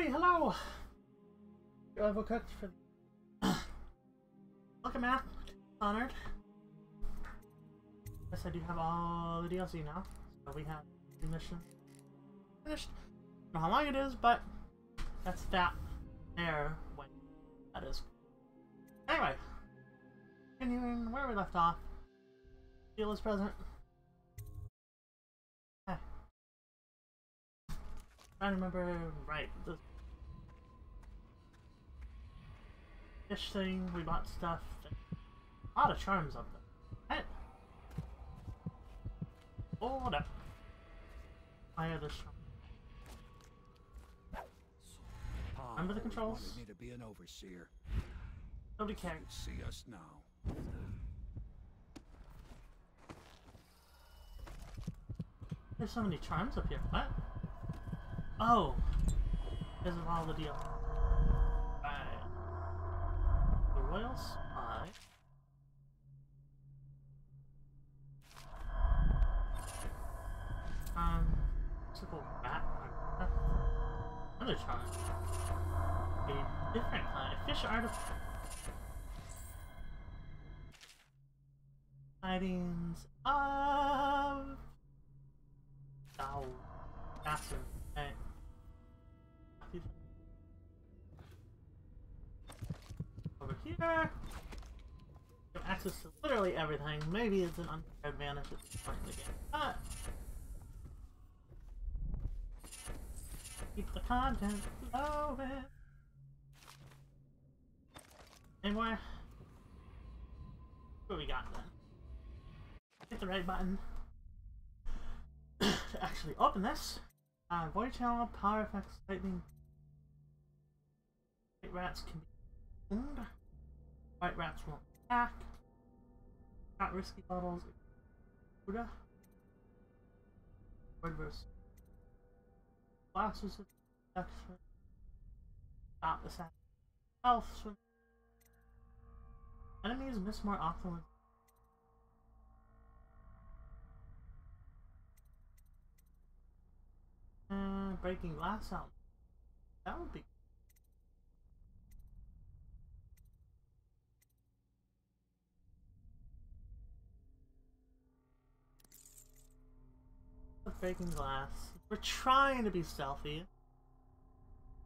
Alrighty, hello! You're overcooked for Welcome back. Honored. Yes, I do have all the DLC now. So we have the mission finished. Don't know how long it is, but that's that there when that is. Anyway, continuing where we left off. Deal is present. Okay. I remember right. The fish thing, we bought stuff. A lot of charms up there. Right. Hold up. Fire this charm. Remember the controls? Me to be an overseer. Nobody cares. You see us now. There's so many charms up here. What? Oh. Because of all the deal. Right. The Royal Spy. Um, typical rat. Another charm. A different kind. Fish artifact. Sightings of Oh, that's okay. Access to literally everything. Maybe it's an unfair advantage at this point in the game, but keep the content flowing. Anymore? What we got then? Hit the right button to actually open this. Uh, void channel, power effects, lightning. Rats can be owned. White rats won't attack. Not risky bottles. Buddha. Word verse. Glasses of protection. Stop the sound. Health. Swim. Enemies miss more often Uh, breaking glass out. That would be. Breaking glass. We're trying to be stealthy.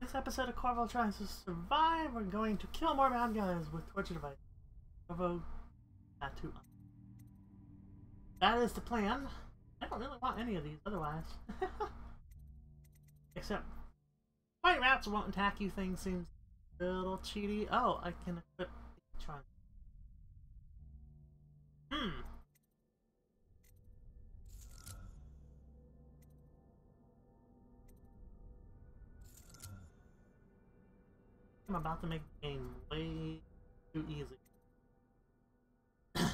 This episode of Corvo tries to survive. We're going to kill more bad guys with torture device. Corvo tattoo. That is the plan. I don't really want any of these otherwise. Except white rats won't attack you thing seems a little cheaty. Oh, I can equip the. Hmm. I'm about to make the game way too easy.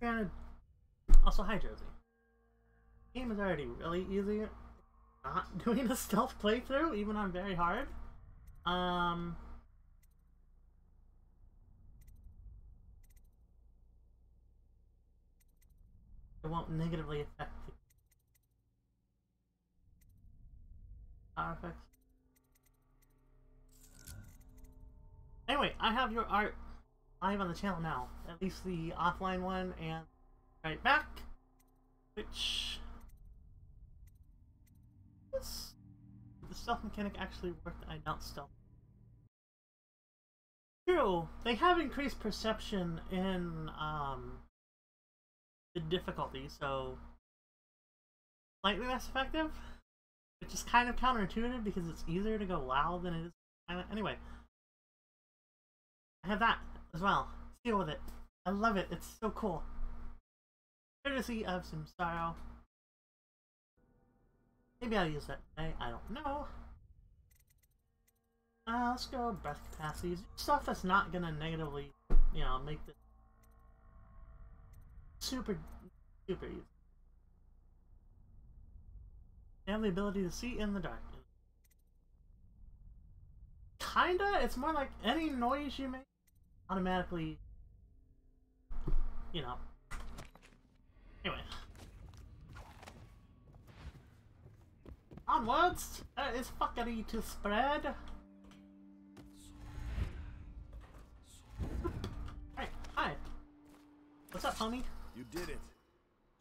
Granted, also hi Josie. Game is already really easy not doing a stealth playthrough, even on very hard. Um... It won't negatively affect the power effects. Anyway, I have your art live on the channel now. At least the offline one and right back. Which this the stealth mechanic actually worked, I doubt stealth. True, they have increased perception in um, the difficulty, so slightly less effective, which is kind of counterintuitive because it's easier to go loud than it is. Anyway, I have that as well. Deal with it. I love it. It's so cool. Courtesy of some style. Maybe I'll use that today. I don't know. Uh, let's go breath capacities. Stuff that's not gonna negatively, you know, make this super, super easy. You have the ability to see in the dark. Kinda, it's more like any noise you make automatically, you know. Anyway. Onwards! There is fuckery to spread. Hey, hi. What's up, homie? You did it.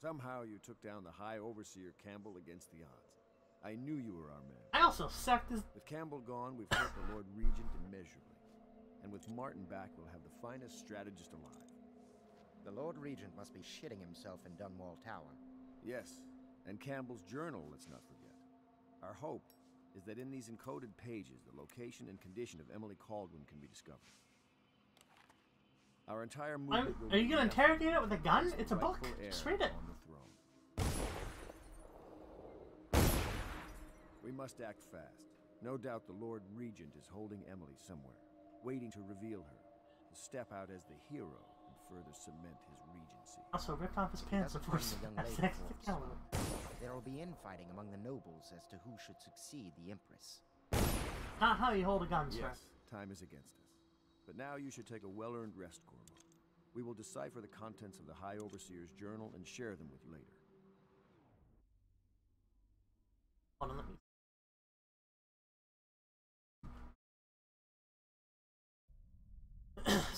Somehow you took down the High Overseer Campbell against the odds. I knew you were our man. I also sacked his. With Campbell gone, we've hurt the Lord Regent immeasurably. And with Martin back, we'll have the finest strategist alive. The Lord Regent must be shitting himself in Dunwall Tower. Yes, and Campbell's journal, let's not forget. Our hope is that in these encoded pages, the location and condition of Emily Kaldwin can be discovered. Our entire I'm, movement will are you gonna interrogate it with a gun? It's a book. Just read it. on the throne. We must act fast. No doubt the Lord Regent is holding Emily somewhere, waiting to reveal her, to step out as the hero and further cement his regency. Also, ripped off his pants Doesn't before the young lady sex with forth. Calvin. There will be infighting among the nobles as to who should succeed the Empress. Not how you hold a gun, sir. Yes, time is against us. But now you should take a well-earned rest, Corvo. We will decipher the contents of the High Overseer's journal and share them with you later.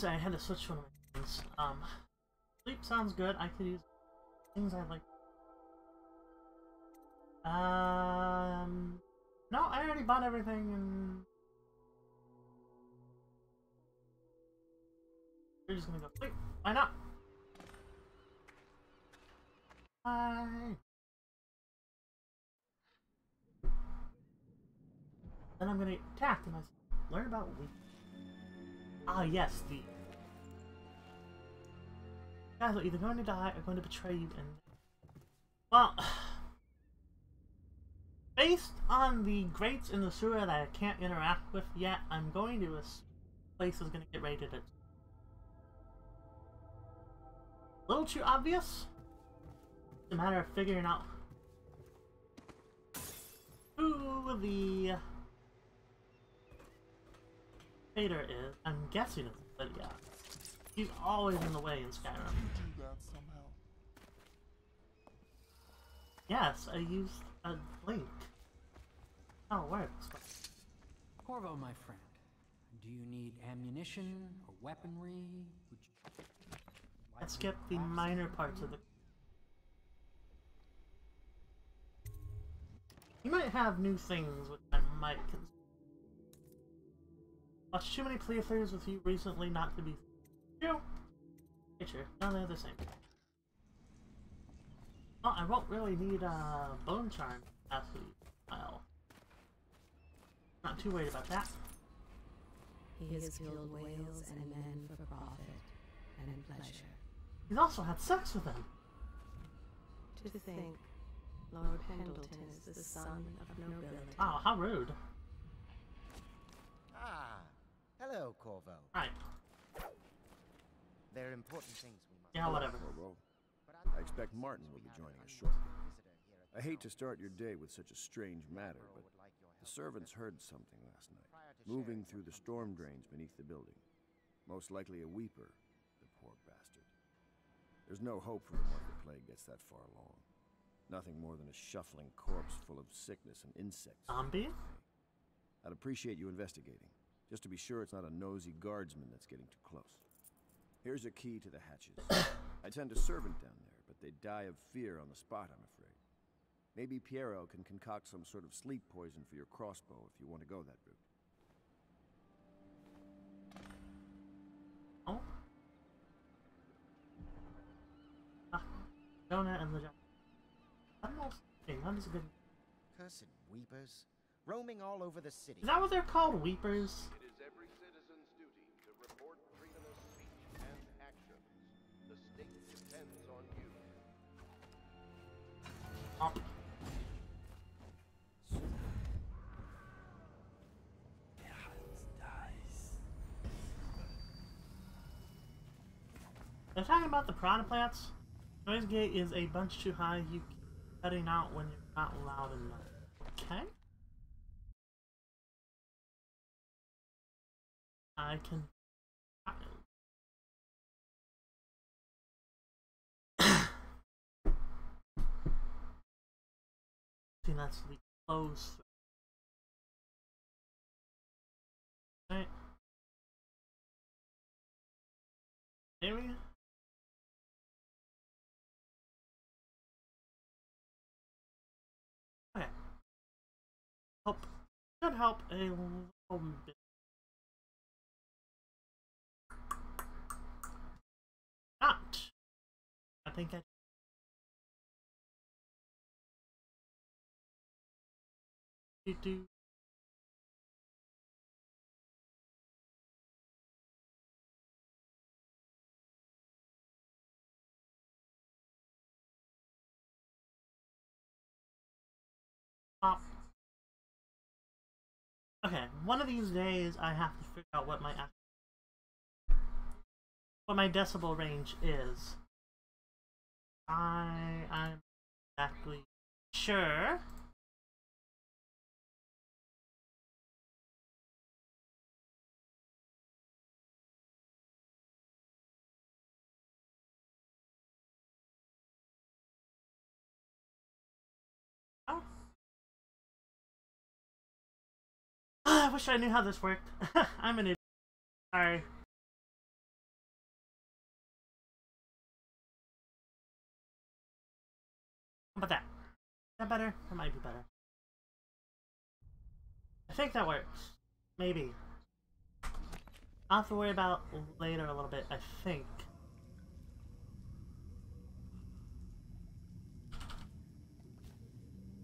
I had to switch one of my things. Um, sleep sounds good. I could use things I like. Um, no, I already bought everything and. We're just gonna go sleep. Why not? Bye. Then I'm gonna get attacked and I learn about weak. Ah, yes, the guys are either going to die or going to betray you. And well, based on the grates in the sewer that I can't interact with yet, I'm going to assume place is going to get raided. At a little too obvious. It's a matter of figuring out who the Vader is. I'm guessing it's Lydia. He's always in the way in Skyrim. do that somehow. Yes, I used a link. Oh, it works. Corvo, my friend, do you need ammunition or weaponry? Would you like Let's me get the minor parts of the. you? You might have new things which I might consider. Watched too many playthroughs with you recently not to be true. Okay, sure. No, they're the same. Oh, I won't really need uh, bone charm capacity. Well, not too worried about that. He has killed whales and men for profit and in pleasure. He's also had sex with them. To think, Lord Pendleton is the son of nobility. Wow, how rude. Ah, hello, Corvo. Right. There are important things we must. Yeah, whatever. Corvo. I expect Martin will be joining us shortly. I hate to start your day with such a strange matter, but the servants heard something last night, moving through the storm drains beneath the building. Most likely a weeper, the poor bastard. There's no hope for him if the plague gets that far along. Nothing more than a shuffling corpse full of sickness and insects. Zombie? I'd appreciate you investigating, just to be sure it's not a nosy guardsman that's getting too close. Here's a key to the hatches. I'd send a servant down there, but they'd die of fear on the spot, I'm afraid. Maybe Piero can concoct some sort of sleep poison for your crossbow if you want to go that route. Oh. Ah, Jonah and the. I don't know. Hey, that is a good. Cursed weepers, roaming all over the city. Is that what they're called? Weepers? It is every citizen's duty to report treasonous speech and actions. The state depends on you. Oh. They're talking about the piranha plants. Noise gate is a bunch too high. You keep cutting out when you're not loud enough. Okay. I can. See, that's the close. Right. Maybe? Okay. Help. Should help a little bit. Not. I think. Do do. Pop. Okay, one of these days I have to figure out what my what my decibel range is. I I'm exactly sure. Oh. I wish I knew how this worked. I'm an idiot. Sorry. About that? Is that better? That might be better. I think that works. Maybe. I'll have to worry about later a little bit, I think.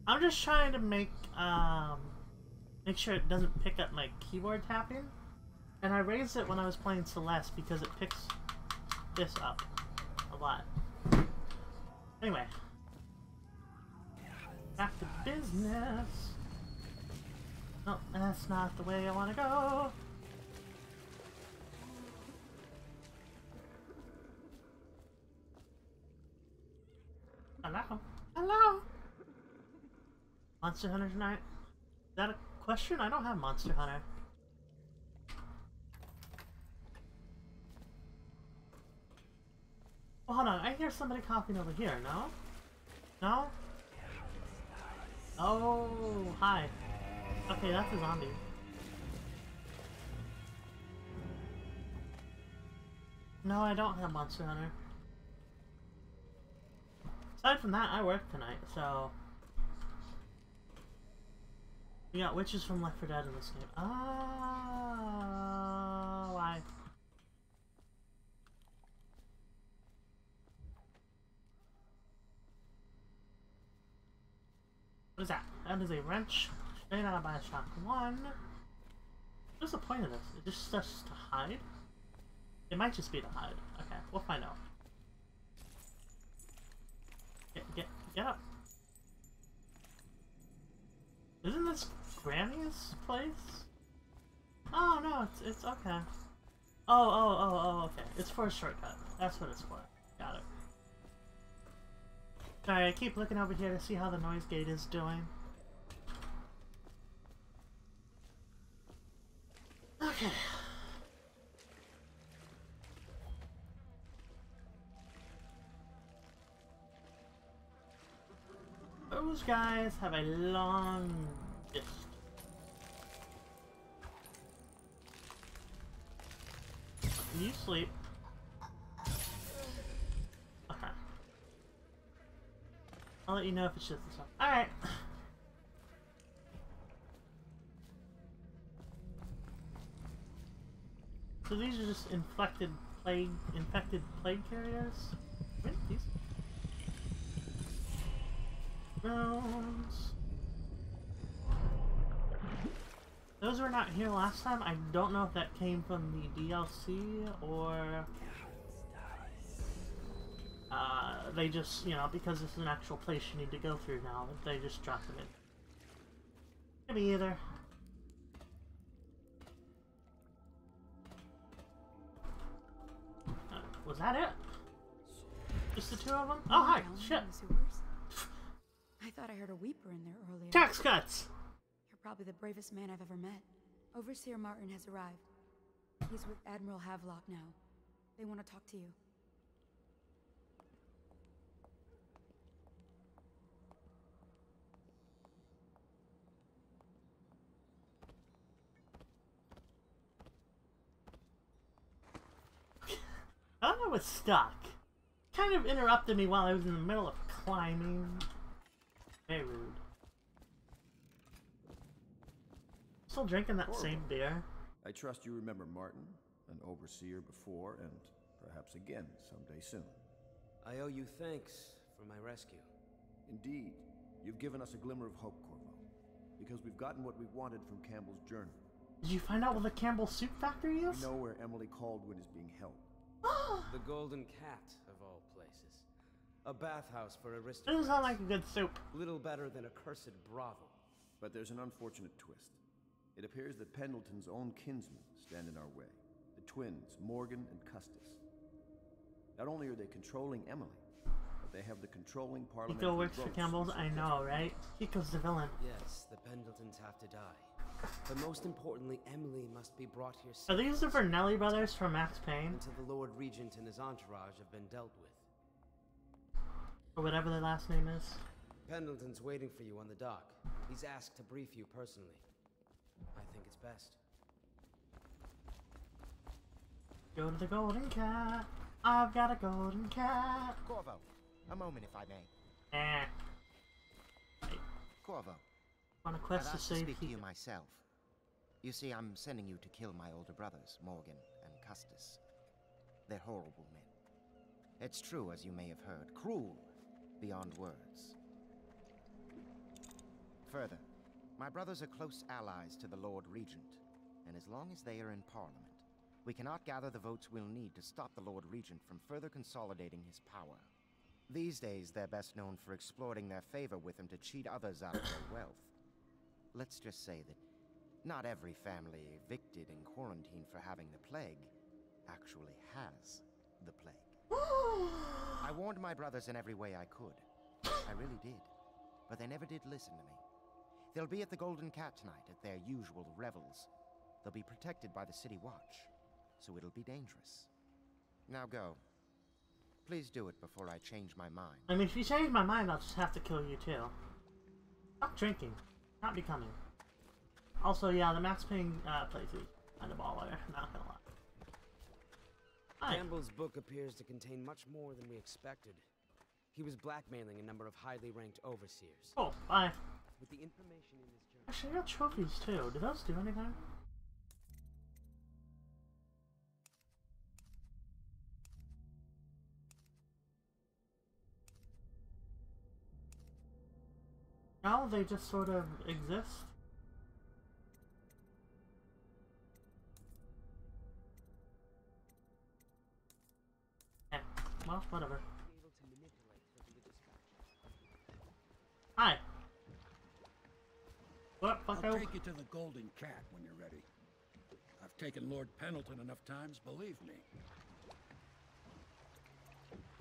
I'm just trying to make, um, make sure it doesn't pick up my keyboard tapping. And I raised it when I was playing Celeste because it picks this up a lot. Anyway. Back to business. No, that's not the way I want to go. Hello? Hello? Monster Hunter tonight? Is that a question? I don't have Monster Hunter. Hold on, I hear somebody coughing over here, no? No? Oh, hi. Okay, that's a zombie. No, I don't have Monster Hunter. Aside from that, I work tonight, so... We got witches from Left 4 Dead in this game. Ah, why? What is that? That is a wrench straight out of Bioshock 1. What's the point of this? Is this just to hide? It might just be to hide. Okay, we'll find out. Get, get, get up. Isn't this Granny's place? Oh no, it's it's okay. Oh oh oh oh okay. It's for a shortcut. That's what it's for. Got it. Sorry, I keep looking over here to see how the noise gate is doing. Okay. Those guys have a long distance. You sleep? Okay. I'll let you know if it's just this one. Alright. So these are just infected plague infected plague carriers? These Bones. Those were not here last time. I don't know if that came from the DLC or uh, they just, you know, because it's an actual place you need to go through now, they just dropped them in. Maybe either. Uh, was that it? Just the two of them? Oh, hi! Shit! in the sewers? I thought I heard a weeper in there earlier. Tax cuts! You're probably the bravest man I've ever met. Overseer Martin has arrived. He's with Admiral Havelock now. They want to talk to you. I was stuck. Kind of interrupted me while I was in the middle of climbing. Very rude. Still drinking that same beer. I trust you remember Martin, an overseer before, and perhaps again someday soon. I owe you thanks for my rescue. Indeed, you've given us a glimmer of hope, Corvo. Because we've gotten what we wanted from Campbell's journal. Did you find out what the Campbell Soup Factory We is? know where Emily Kaldwin is being held. The Golden Cat, of all places. A bathhouse for Doesn't aristocrats. sound like a good soup. Little better than a cursed brothel. But there's an unfortunate twist. It appears that Pendleton's own kinsmen stand in our way. The twins, Morgan and Custis. Not only are they controlling Emily, but they have the controlling parliament. Pico works for Campbell's, I know, right? Pico's the villain. Yes, the Pendletons have to die. But most importantly, Emily must be brought here Are these the Vernelli brothers from Max Payne? until the Lord Regent and his entourage have been dealt with. Or whatever their last name is. Pendleton's waiting for you on the dock. He's asked to brief you personally. I think it's best. Go to the Golden Cat. I've got a golden cat. Corvo, a moment if I may. Eh. Corvo, On a quest to asked to save speak to you myself. You see, I'm sending you to kill my older brothers, Morgan and Custis. They're horrible men. It's true, as you may have heard, cruel beyond words. Further, my brothers are close allies to the Lord Regent, and as long as they are in Parliament, we cannot gather the votes we'll need to stop the Lord Regent from further consolidating his power. These days, they're best known for exploiting their favor with him to cheat others out of their wealth. Let's just say that not every family evicted and quarantined for having the plague actually has the plague. I warned my brothers in every way I could. I really did. But they never did listen to me. They'll be at the Golden Cat tonight at their usual revels. They'll be protected by the City Watch, so it'll be dangerous. Now go. Please do it before I change my mind. I mean, if you change my mind, I'll just have to kill you too. Stop drinking. Not becoming. Also, yeah, the Max Payne uh, is kind of baller. Not gonna lie. Campbell's book appears to contain much more than we expected. He was blackmailing a number of highly ranked overseers. Oh, Bye. With the information in his journal. Actually, I got trophies too. Do those do anything? No, they just sort of exist. Eh, well, whatever. able to manipulate her religious factions. Hi. What? I'll take you to the Golden Cat when you're ready. I've taken Lord Pendleton enough times, believe me.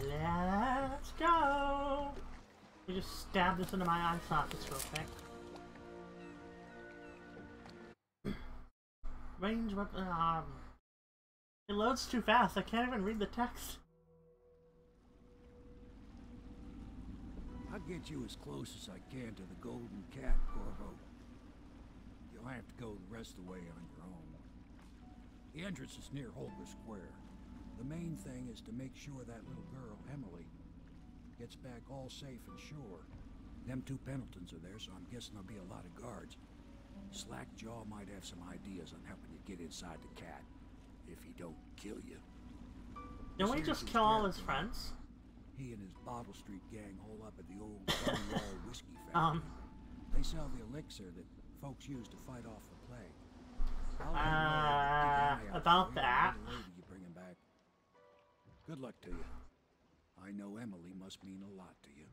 Let's go! You just stab this into my eye sockets real quick. Range weapon. Um, it loads too fast. I can't even read the text. I'll get you as close as I can to the Golden Cat, Corvo. You'll have to go the rest of the way on your own. The entrance is near Holger Square. The main thing is to make sure that little girl, Emily, gets back all safe and sure. Them two Pendletons are there, so I'm guessing there'll be a lot of guards. Slackjaw might have some ideas on helping you get inside the cat, if he don't kill you. Didn't we just kill all his friends? He and his Bottle Street gang hole up at the old Stonewall Whiskey Factory. Um. They sell the elixir that folks use to fight off the plague. I'll Uh, him know to keep an eye out about that. and the lady you bring him back. Good luck to you. I know Emily must mean a lot to you.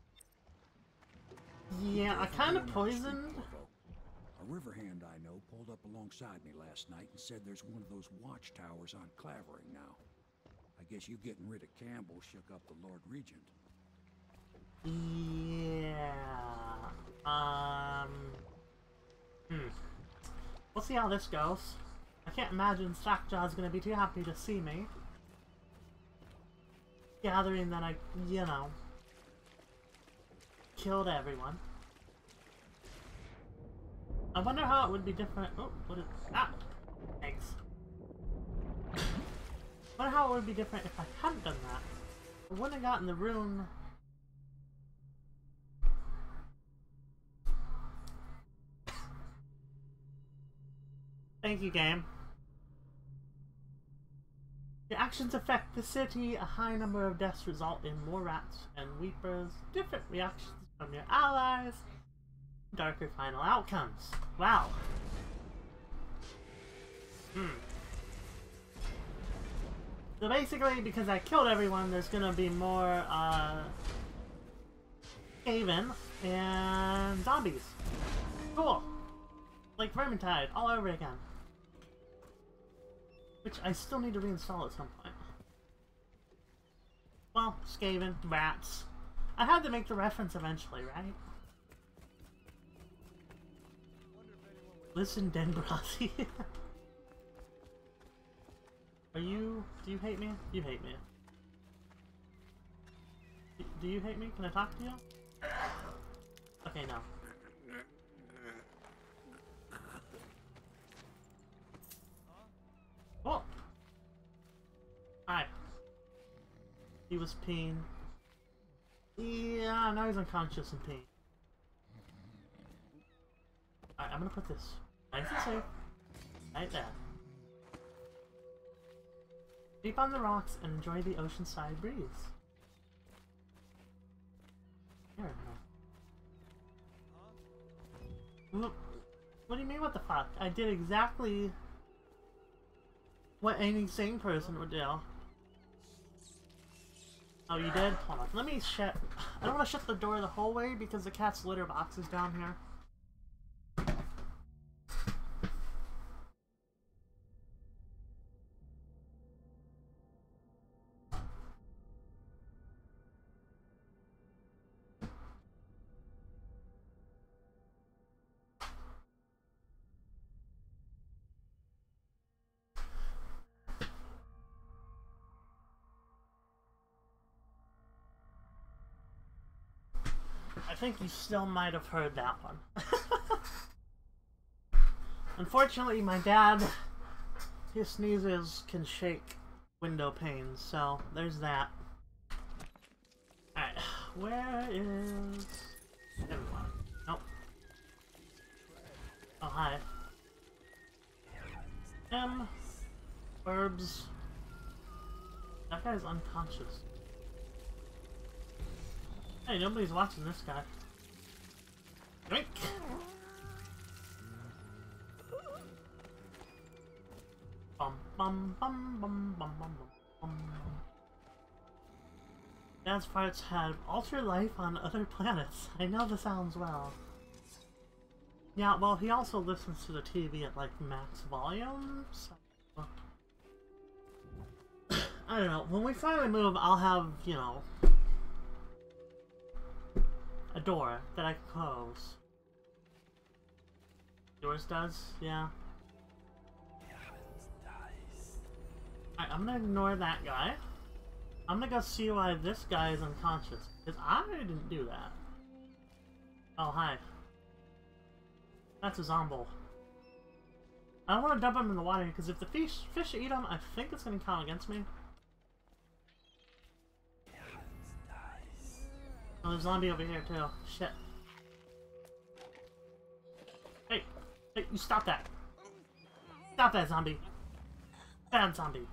Yeah, I kind of going up the street, poisoned. A river hand I know pulled up alongside me last night and said there's one of those watchtowers on Clavering now. I guess you getting rid of Campbell shook up the Lord Regent. Yeah. Um. Hmm. We'll see how this goes. I can't imagine Slackjaw's gonna be too happy to see me. Gathering that I, you know, killed everyone. I wonder how it would be different. Oh, what is ah? Thanks. wonder how it would be different if I hadn't done that. I wouldn't have gotten the rune. Thank you, game. Your actions affect the city. A high number of deaths result in more rats and weepers. Different reactions from your allies. Darker final outcomes. Wow. Hmm. So basically, because I killed everyone, there's gonna be more, uh... Skaven and zombies. Cool. Like Vermintide, all over again. Which I still need to reinstall at some point. Well, Skaven, rats. I had to make the reference eventually, right? Listen, Denbrazi. Are you... do you hate me? You hate me. Do you hate me? Can I talk to you? Okay, no. Oh! Hi. He was peeing. Yeah, now he's unconscious and peeing. Alright, I'm gonna put this nice and safe. Right there. Sleep on the rocks and enjoy the oceanside breeze. Here. Look, what do you mean what the fuck? I did exactly what any sane person would do. Oh, you did? Hold on. Let me shut... I don't want to shut the door the whole way because the cat's litter box is down here. Think you still might have heard that one. Unfortunately, my dad, his sneezes can shake window panes, so there's that. Alright, where is everyone? Nope. Oh, hi. M. Herbs. That guy's unconscious. Hey, nobody's watching this guy. Drink! Bum bum bum bum bum bum bum. Dad's parts have altered life on other planets. I know the sounds well. Yeah, well, he also listens to the TV at like max volume, so... I don't know. When we finally move, I'll have, you know, a door that I can close. Yours does? Yeah. Alright, I'm gonna ignore that guy. I'm gonna go see why this guy is unconscious. Because I didn't do that. Oh, hi. That's a zombie. I don't want to dump him in the water because if the fish fish eat him, I think it's going to count against me. Oh, there's a zombie over here too. Shit. Hey! Hey, you stop that! Stop that zombie! Bad zombie!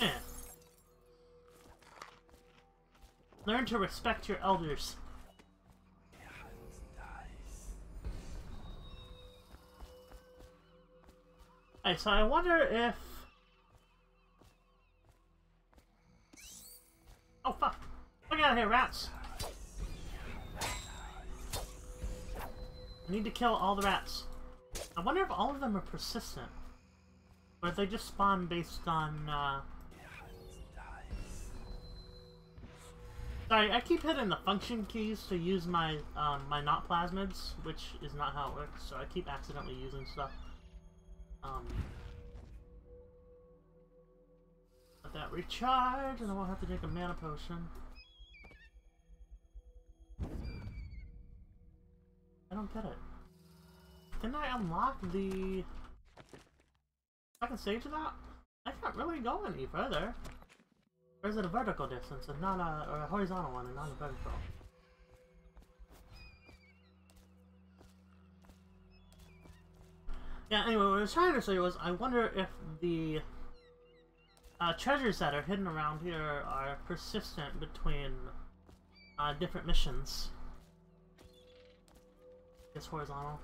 Eh. Learn to respect your elders. Hey, so I wonder if Oh fuck! Look out of here, rats! I need to kill all the rats. I wonder if all of them are persistent. Or if they just spawn based on, uh... Sorry, I keep hitting the function keys to use my, um, my not plasmids, which is not how it works, so I keep accidentally using stuff. Um... that recharge, and I won't have to drink a mana potion. I don't get it. Didn't I unlock the... second stage of that, I can't really go any further. Or is it a vertical distance and not a, or a horizontal one and not a vertical? Yeah, anyway, what I was trying to say was, I wonder if the uh, treasures that are hidden around here are persistent between uh, different missions. It's horizontal.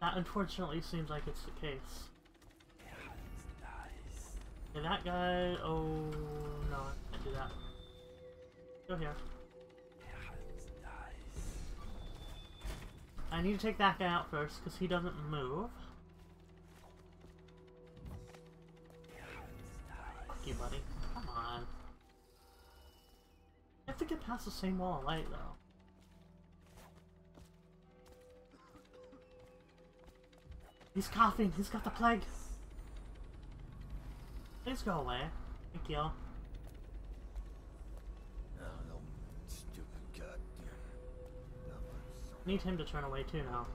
That unfortunately seems like it's the case. Okay, that guy. Oh no, I can't do that. Go here. I need to take that guy out first because he doesn't move. You, buddy. Come on. You have to get past the same wall of light, though. He's coughing. He's got the plague. Please go away. Thank you. No, stupid goddamn. Need him to turn away too now.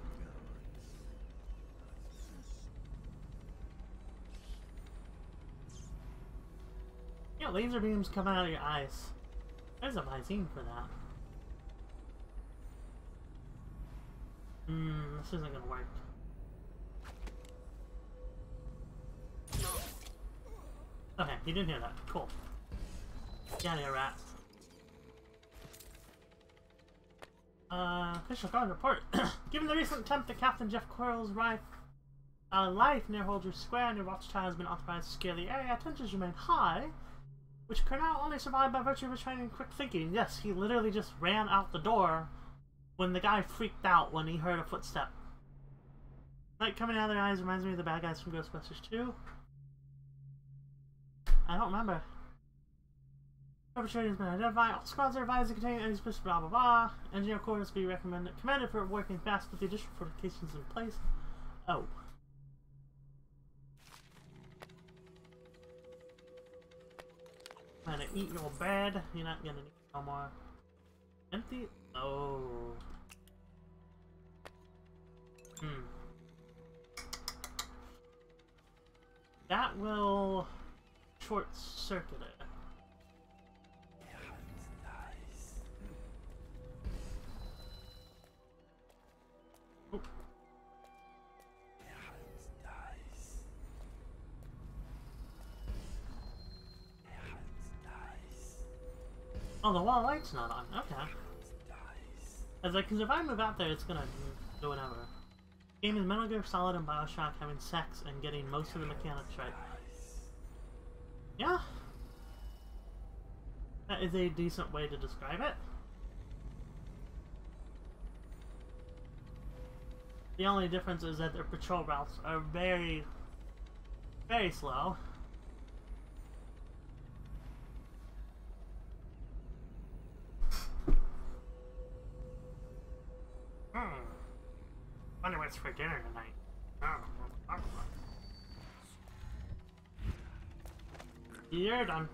Laser beams coming out of your eyes. There's a Visine for that. Hmm, this isn't gonna work. Okay, he didn't hear that. Cool. Get out of here, rat. Uh, official guard report. Given the recent attempt at Captain Jeff Quarles' life, uh, life near Holger Square, near Watchtower has been authorized to scale the area. Tensions remain high, which Curnow only survived by virtue of his training and quick thinking. Yes, he literally just ran out the door when the guy freaked out when he heard a footstep. Light coming out of their eyes reminds me of the bad guys from Ghostbusters 2. I don't remember. Perpetrator has been identified. All squads are advised to contain any suspicious blah blah blah. Engineer quarters be recommended commanded for working fast with the additional fortifications in place. Oh. Gonna eat your bed. You're not gonna need no more. Empty? Oh. Hmm. That will short circuit it. Oh, the wall light's not on. Okay. As like, cause if I move out there, it's gonna do whatever. Game is Metal Gear Solid and Bioshock having sex and getting most of the mechanics right. Yeah. That is a decent way to describe it. The only difference is that their patrol routes are very, very slow. Hmm. Wonder what's for dinner tonight. Oh, You're done.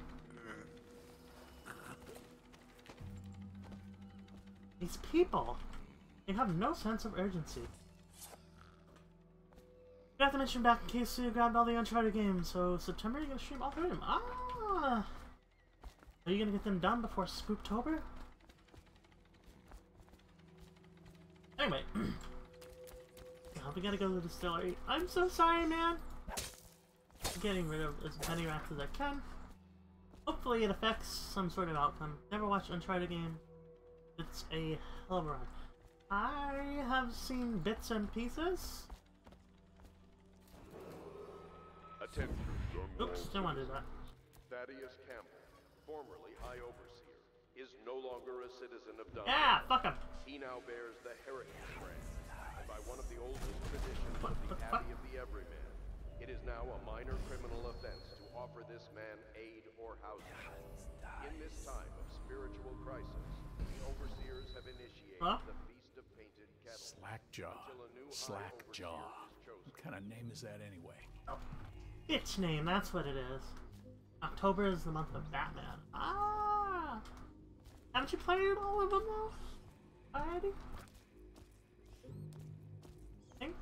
These people, they have no sense of urgency. You have to mention back in case you grabbed all the Uncharted games, so September you're gonna stream all three of them. Ah! Are you gonna get them done before Spooktober? Anyway. now we gotta go to the distillery. I'm so sorry, man! getting rid of as many rats as I can. Hopefully it affects some sort of outcome. Never watched Uncharted game. It's a hell of a run. I have seen bits and pieces. Attention, Oops, didn't want to do that. Thaddeus Campbell, formerly High Overseer, is no longer a citizen of Dun. Yeah, fuck him. He now bears the Heretic's brand, and by one of the oldest traditions What of the the fuck? Abbey of the Everyman, it is now a minor criminal offense to offer this man aid or housing. In this time of spiritual crisis, the overseers have initiated Huh? the Feast of Painted Kettle. Slackjaw. Until a new High Slackjaw. Overseer is chosen. What kind of name is that anyway? Bitch name, that's what it is. October is the month of Batman. Ah! Haven't you played all of them though? Already? I think?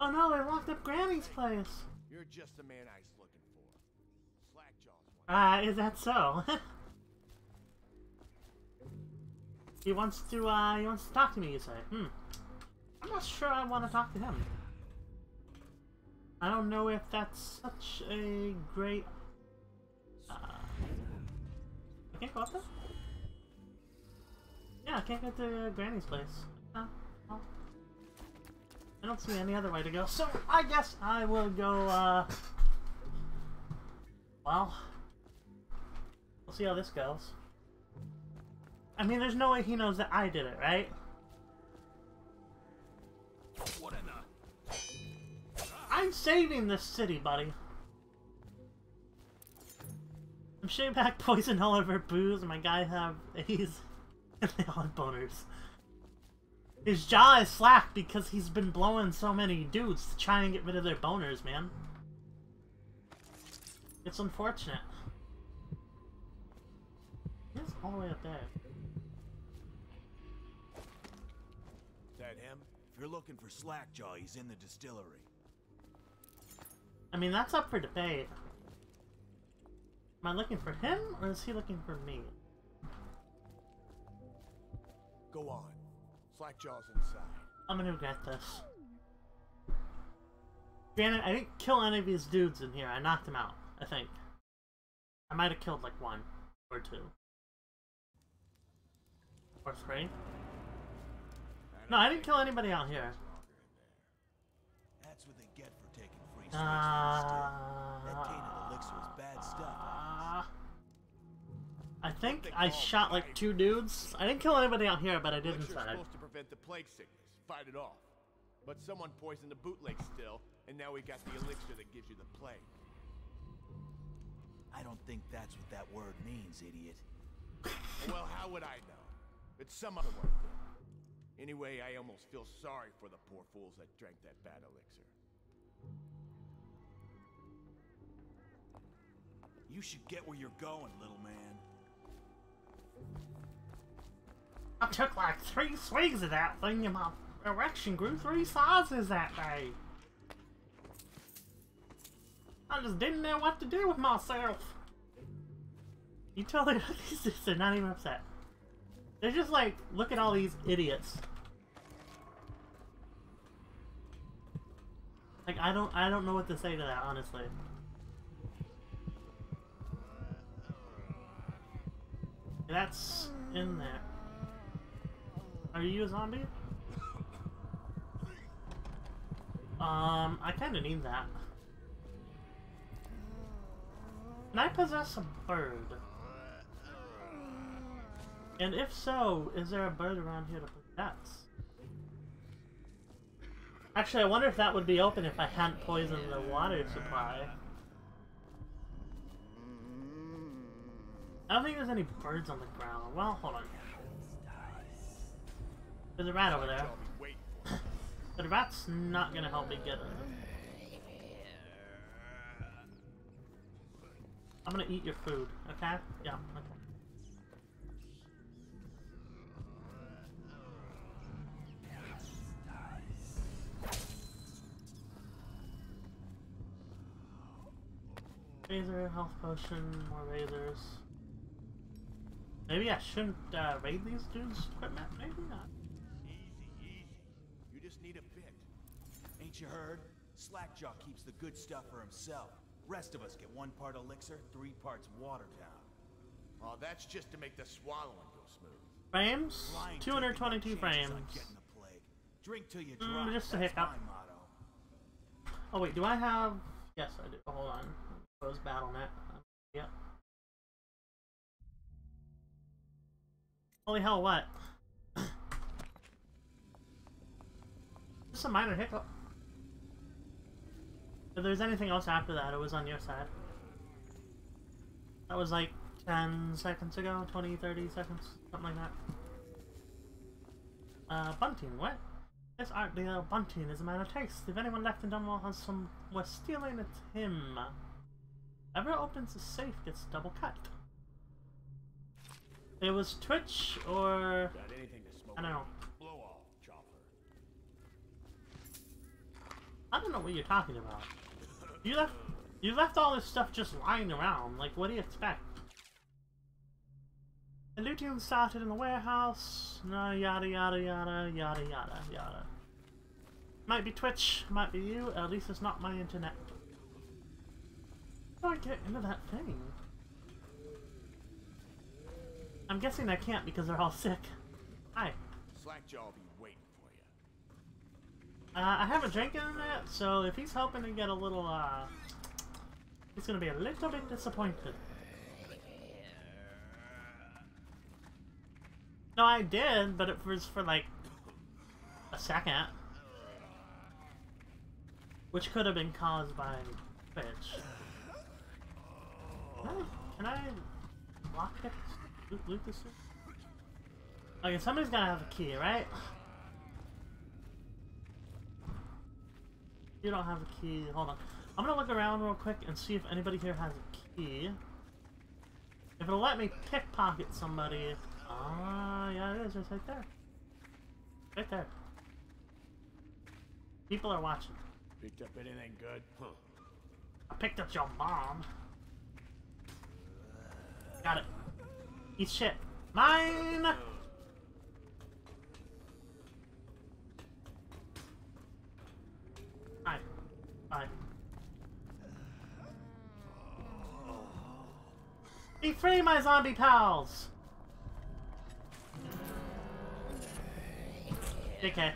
Oh no, they locked up Granny's place. You're just the man I was looking for. Slackjaw's one. Uh, is that so? he wants to, uh, he wants to talk to me, you say? Hmm. I'm not sure I want to talk to him. I don't know if that's such a great... can't go up there? Yeah, I can't get to Granny's place. No, no. I don't see any other way to go, so I guess I will go, uh... Well... We'll see how this goes. I mean, there's no way he knows that I did it, right? What in the... I'm saving this city, buddy. I'm shaving back poison all over booze, and my guy have A's, and they all have boners. His jaw is slack because he's been blowing so many dudes to try and get rid of their boners, man. It's unfortunate. He's all the way up there. That him? If you're looking for Slackjaw, he's in the distillery. I mean, that's up for debate. Am I looking for him, or is he looking for me? Go on. Slackjaw's inside. I'm gonna get this. Granted, I didn't kill any of these dudes in here. I knocked them out, I think. I might have killed like one or two. Or three. No, I didn't kill anybody out here. That's what they get for taking free swings from the still. That Uh, Canaan elixir is bad stuff. I think I shot like two dudes. I didn't kill anybody out here, but I did Elixir's inside. supposed to prevent the plague sickness. Fight it off. But someone poisoned the bootleg still, and now we got the elixir that gives you the plague. I don't think that's what that word means, idiot. well, how would I know? It's some other word then. Anyway, I almost feel sorry for the poor fools that drank that bad elixir. You should get where you're going, little man. I took like three swings of that thing and my erection grew three sizes that day. I just didn't know what to do with myself. You tell the these they're not even upset. They're just like, look at all these idiots. Like I don't I don't know what to say to that, honestly. That's in there. Are you a zombie? Um, I kinda need that. Can I possess a bird? And if so, is there a bird around here to possess? Actually, I wonder if that would be open if I hadn't poisoned the water supply. I don't think there's any birds on the ground. Well, hold on. There's a rat over there. But the rat's not gonna help me get it. I'm gonna eat your food, okay? Yeah, okay. Razor, health potion, more razors. Maybe I shouldn't uh, raid these dudes' equipment? Maybe not. Easy, easy. You just need a bit. Ain't you heard? Slackjaw keeps the good stuff for himself. Rest of us get one part elixir, three parts water down. Oh, that's just to make the swallowing go smooth. Frames? 222 frames. getting the plague. Drink till you Mm, just a hiccup. my motto. Oh wait, do I have... Yes, I do. Hold on. Rose BattleNet. Uh, Yep. Holy hell, what? Just a minor hiccup. If there's anything else after that, it was on your side. That was like 10 seconds ago, 20, 30 seconds, something like that. Uh, Bunting, what? This art dealer Bunting is a man of taste. If anyone left in Dunwall has some we're stealing, it's him. Whoever opens the safe gets double cut. It was Twitch or Got anything to smoke? I don't know. Blow off, chopper. I'm don't know what you're talking about. You left you left all this stuff just lying around. Like, what do you expect? The looting started in the warehouse. No, yada yada yada yada yada yada. Might be Twitch, might be you. At least it's not my internet. How do I get into that thing? I'm guessing I can't because they're all sick. Hi. Slackjaw will be waiting for you. Uh, I haven't drank in it, so if he's hoping to get a little, uh... He's gonna be a little bit disappointed. No, I did, but it was for like a second. Which could have been caused by Twitch. Can I, can I lockpick loot, loot this thing? Okay, somebody's gotta have a key, right? You don't have a key. Hold on. I'm gonna look around real quick and see if anybody here has a key. If it'll let me pickpocket somebody. Ah, yeah, it is. It's right there. Right there. People are watching. Picked up anything good? Huh. I picked up your mom. Got it. Eat shit. Mine! Hi. Bye. Be free, my zombie pals! JK.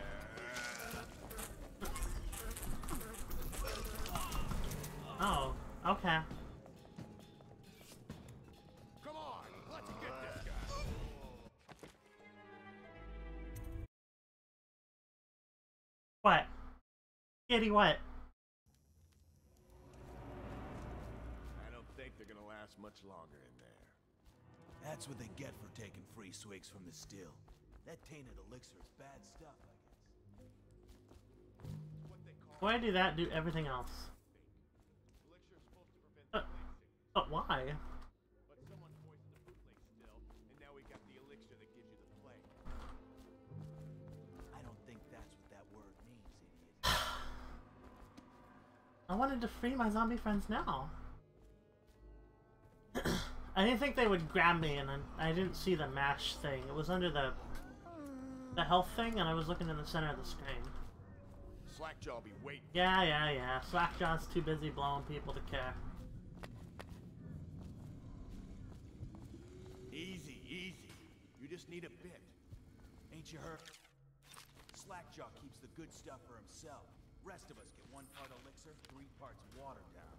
Oh, okay. Kitty, what? I don't think they're gonna last much longer in there. That's what they get for taking free swigs from the still. That tainted elixir is bad stuff, I guess. What they call Why do that do everything else? elixir supposed to prevent Uh, But why? I wanted to free my zombie friends now. I didn't think they would grab me, and I, I didn't see the mash thing. It was under the the health thing, and I was looking in the center of the screen. Slackjaw be waiting. Yeah, yeah, yeah. Slackjaw's too busy blowing people to care. Easy, easy. You just need a bit. Ain't you hurt? Slackjaw keeps the good stuff for himself. Rest of us get one part elixir, three parts water down.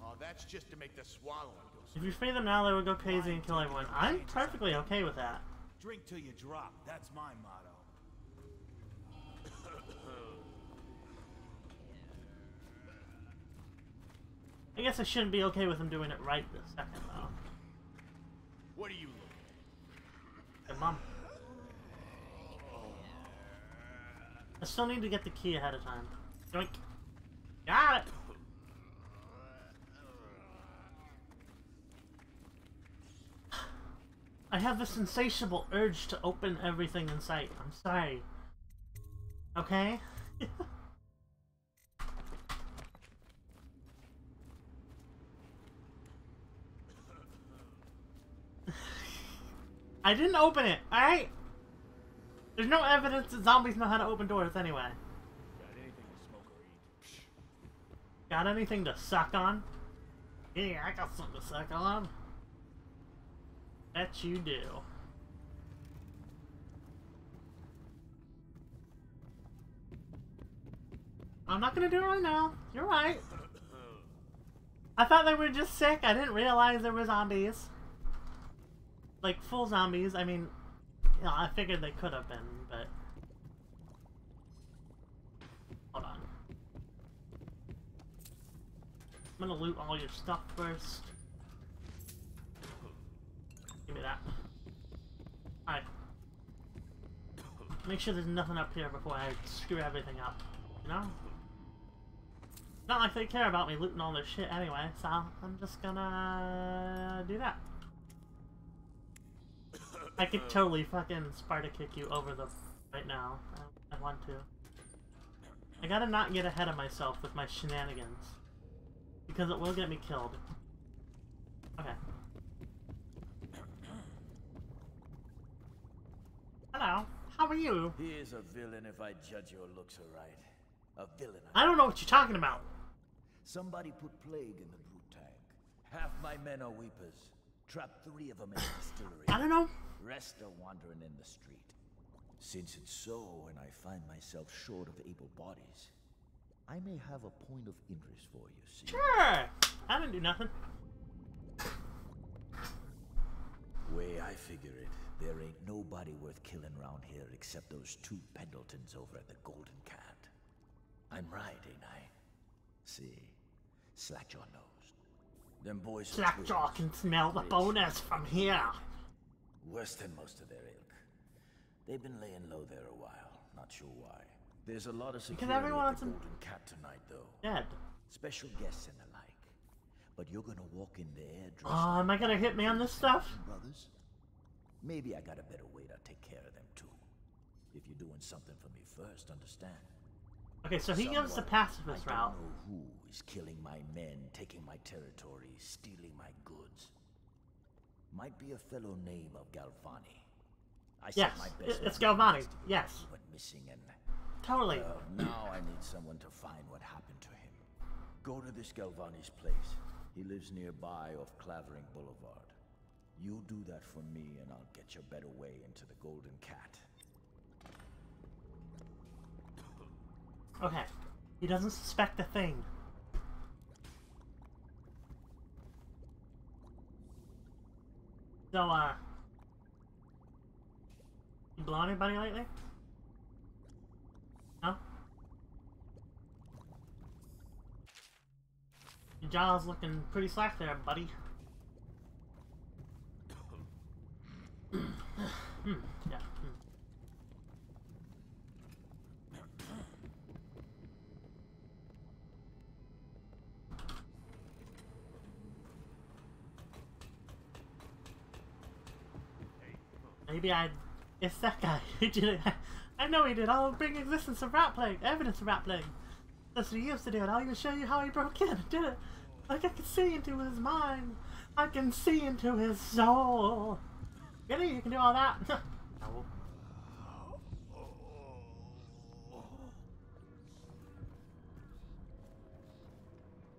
Oh, that's just to make the swallowing go If you free them now, they will go crazy and kill everyone. I'm perfectly okay with that. Drink till you drop. That's my motto. I guess I shouldn't be okay with them doing it right this second, though. What are you looking at? Hey, Mom. I still need to get the key ahead of time. Yoink. Got it! I have this insatiable urge to open everything in sight. I'm sorry. Okay? I didn't open it, alright? There's no evidence that zombies know how to open doors anyway. Got anything to smoke or eat? Got anything to suck on? Yeah, I got something to suck on. Bet you do. I'm not gonna do it right now. You're right. I thought they were just sick. I didn't realize there were zombies. Like, full zombies. I mean, you know, I figured they could have been, but... Hold on. I'm gonna loot all your stuff first. Give me that. Alright. Make sure there's nothing up here before I screw everything up. You know? Not like they care about me looting all their shit anyway, so I'm just gonna do that. I could totally fucking Sparta kick you over the right now. I, I want to. I gotta not get ahead of myself with my shenanigans. Because it will get me killed. Okay. Hello. How are you? He is a villain if I judge your looks aright. A villain. I don't know what you're talking about. Somebody put plague in the brute tank. Half my men are weepers. Trapped three of them in the distillery. I don't know. Rest are wandering in the street. Since it's so, and I find myself short of able bodies, I may have a point of interest for you, see? Sure. I didn't do nothing. Way I figure it, there ain't nobody worth killing round here except those two Pendletons over at the Golden Cat. I'm right, ain't I? See? Slackjaw knows. Them boys Slackjaw can smell the bonus from here. Worse than most of their ilk. They've been laying low there a while. Not sure why. There's a lot of security everyone at the him Golden Cat tonight, though. Dead. Special guests and the like. But you're gonna walk in there dressed Oh, am I gonna hit me on this stuff? brothers? Maybe I got a better way to take care of them too. If you're doing something for me first, understand? Okay, so he gives the Someone, pacifist I route. don't know who is killing my men, taking my territory, stealing my goods. Might be a fellow name of Galvani. I Yes, my i- best it's Galvani, yes. Went missing and Totally. well, now I need someone to find what happened to him. Go to this Galvani's place. He lives nearby off Clavering Boulevard. You do that for me and I'll get you a better way into the Golden Cat. Okay. He doesn't suspect a thing. So, uh... You blow anybody lately? No? Your jaw's looking pretty slack there, buddy. Hmm, yeah. Maybe I. It's that guy who did it. I know he did. I'll bring existence of rat plague, evidence of rat plague. That's what he used to do, and I'll even show you how he broke in and did it. Like I can see into his mind. I can see into his soul. It? You can do all that.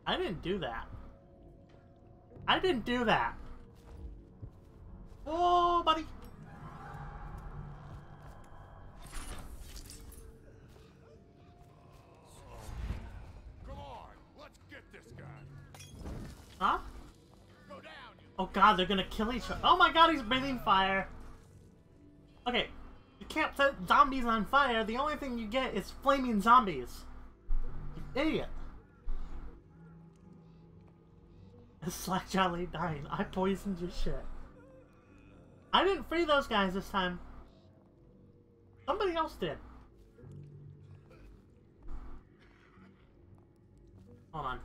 I didn't do that. I didn't do that. Oh, buddy. Huh? Oh god, they're gonna kill each other. Oh my god, he's breathing fire. Okay, you can't set zombies on fire. The only thing you get is flaming zombies. You idiot. Slackjaw lay dying. I poisoned your shit. I didn't free those guys this time. Somebody else did. Hold on.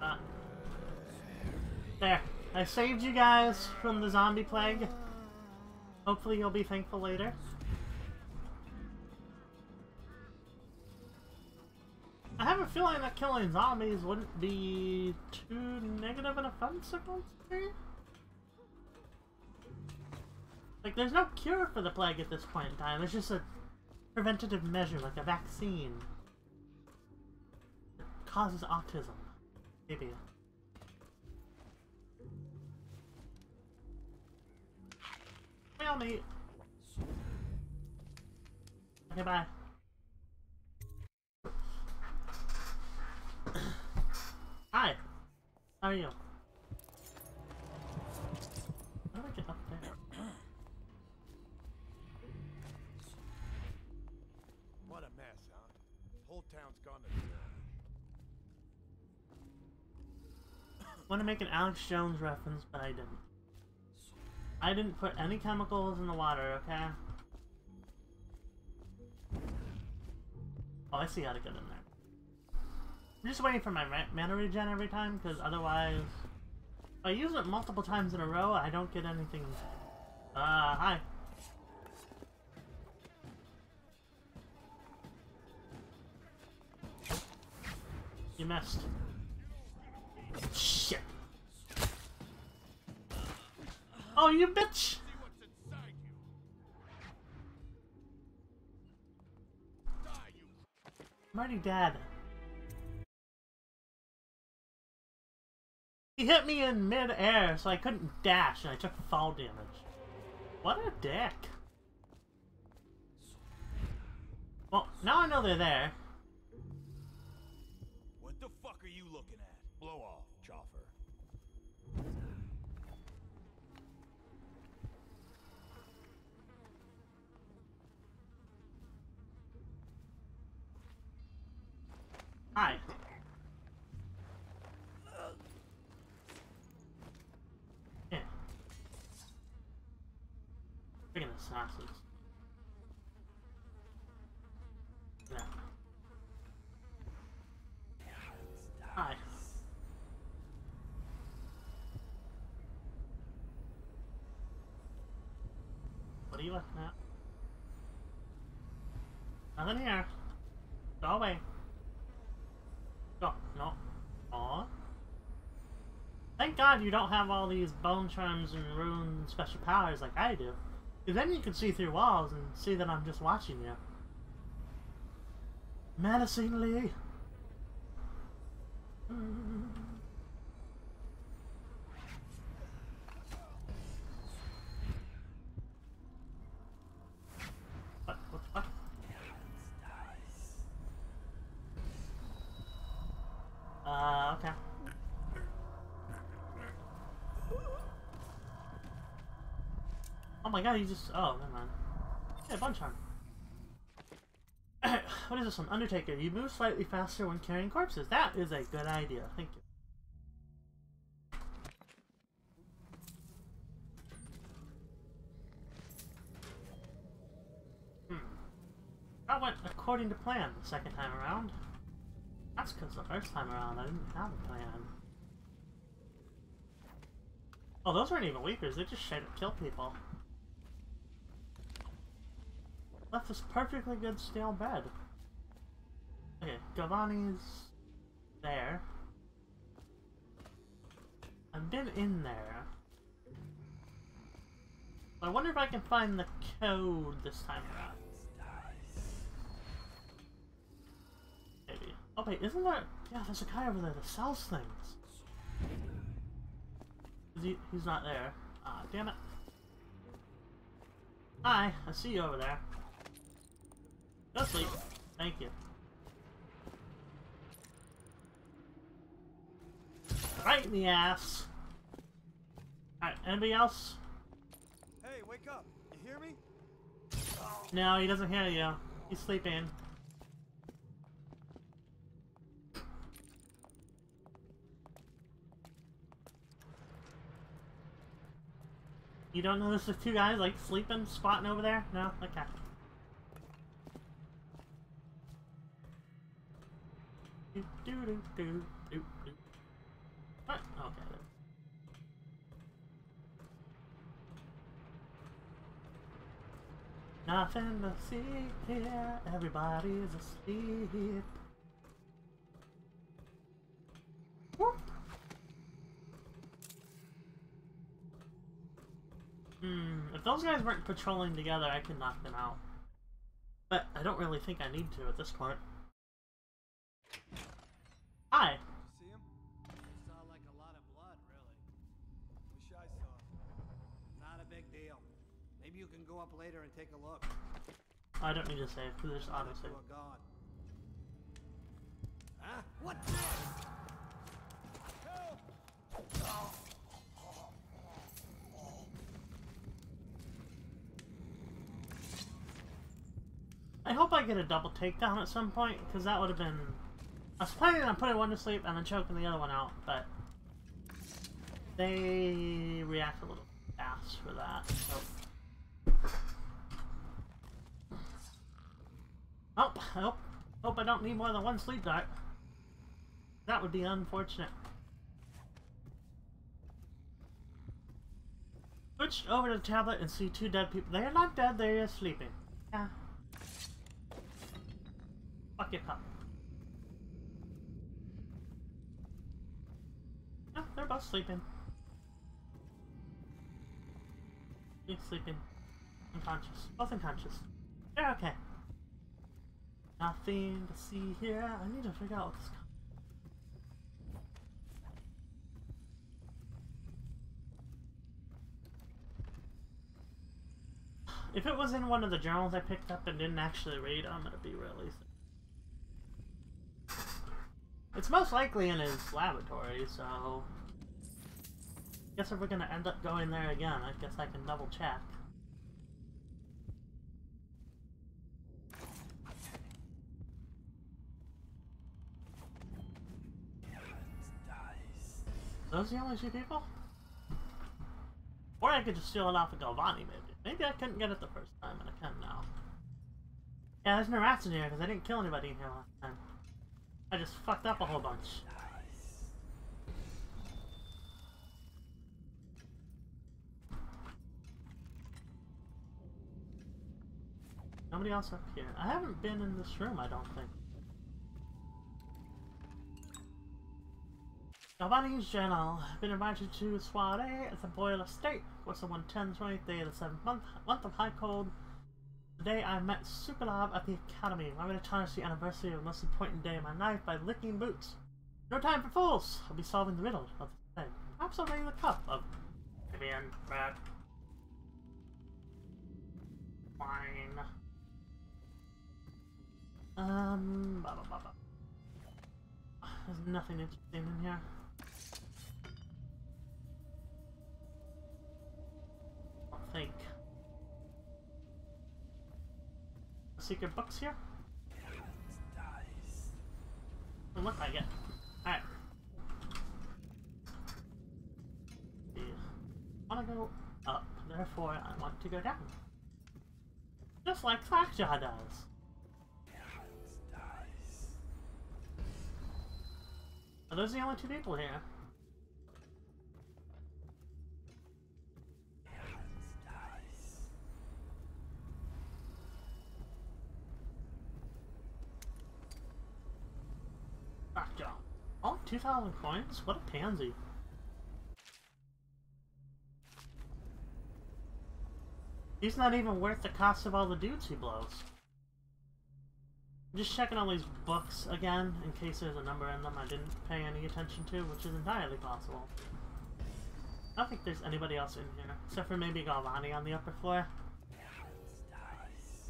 Uh, there. I saved you guys from the zombie plague. Hopefully you'll be thankful later. I have a feeling that killing zombies wouldn't be too negative an offense against me. Like, there's no cure for the plague at this point in time. It's just a preventative measure, like a vaccine. It causes autism. Maybe. Meet. Okay, bye. Hi. How are you? How do I get up there? What a mess, huh? Whole town's gone to want to make an Alex Jones reference, but I didn't. I didn't put any chemicals in the water, okay? Oh, I see how to get in there. I'm just waiting for my mana regen every time, because otherwise... If I use it multiple times in a row, I don't get anything... Uh, hi. You missed. Shit. Oh, you bitch! I'm already dead. He hit me in mid-air, so I couldn't dash, and I took fall damage. What a dick. Well, now I know they're there. What the fuck are you looking at? Blow off, Chopper. Hi. Yeah. Freaking assassins. Yeah. Hi. What are you looking at? Nothing here. Go away. Go. No. Aw. Thank God you don't have all these bone charms and rune special powers like I do. Because then you can see through walls and see that I'm just watching you. Menacingly. Mm. What? What? Uh, okay. Oh my god, he just. Oh, never mind. Yeah, bone charm. what is this one? Undertaker. You move slightly faster when carrying corpses. That is a good idea. Thank you. Hmm. That went according to plan the second time around. That's because the first time around I didn't have a plan. Oh, those weren't even weepers. They just straight up kill people. Left this perfectly good stale bed. Okay, Giovanni's there. I've been in there. I wonder if I can find the code this time around. Maybe. Oh wait, isn't there... Yeah, there's a guy over there that sells things. Is he... He's not there. Ah, damn it. Hi, I see you over there. Go sleep. Thank you. Right in the ass. Alright, anybody else? Hey, wake up! You hear me? No, he doesn't hear you. He's sleeping. You don't notice the two guys like sleeping, squatting over there? No? Okay. Do do do do do do. What? Okay. Nothing to see here. Everybody's asleep. Whoop. Hmm. If those guys weren't patrolling together, I could knock them out. But I don't really think I need to at this point. Hi. See him? Saw like a lot of blood, really. Wish I saw. Not a big deal. Maybe you can go up later and take a look. I don't need to save because there's are gone. Huh? What next? Help! I hope I get a double takedown at some point because that would have been. I was planning on putting one to sleep and then choking the other one out, but they react a little fast for that. So. Oh, I hope, hope I don't need more than one sleep dart. That would be unfortunate. Switch over to the tablet and see two dead people. They are not dead, they are sleeping. Yeah. Fuck your cup. Sleeping. He's sleeping. Unconscious. Both unconscious. They're okay. Nothing to see here. I need to figure out what this If it was in one of the journals I picked up and didn't actually read, I'm gonna be really. It's most likely in his laboratory, so. Guess if we're gonna end up going there again, I guess I can double check. Those the only two people? Or I could just steal it off of Galvani, maybe. Maybe I couldn't get it the first time, and I can now. Yeah, there's no rats in here, because I didn't kill anybody in here last time. I just fucked up a whole bunch. Nobody else up here. I haven't been in this room, I don't think. Galvani's Journal. I've been invited to soiree at the Boyle Estate. Was the 110th 20th day of the 7th month, month of high cold. Today I met Sokolov at the academy. I'm going to tarnish the anniversary of the most important day of my life by licking boots. No time for fools! I'll be solving the riddle of the day. Perhaps I'll bring the cup of Tyvian Brad. Wine. Um, blah, blah, blah. There's nothing interesting in here. I think. Secret books here? Look like it. Alright. I want to go up, therefore I want to go down. Just like Slackjaw does. Are those the only two people here? Oh, 2,000 coins? What a pansy. He's not even worth the cost of all the dudes he blows. Just checking all these books again, in case there's a number in them I didn't pay any attention to, which is entirely possible. I don't think there's anybody else in here, except for maybe Galvani on the upper floor.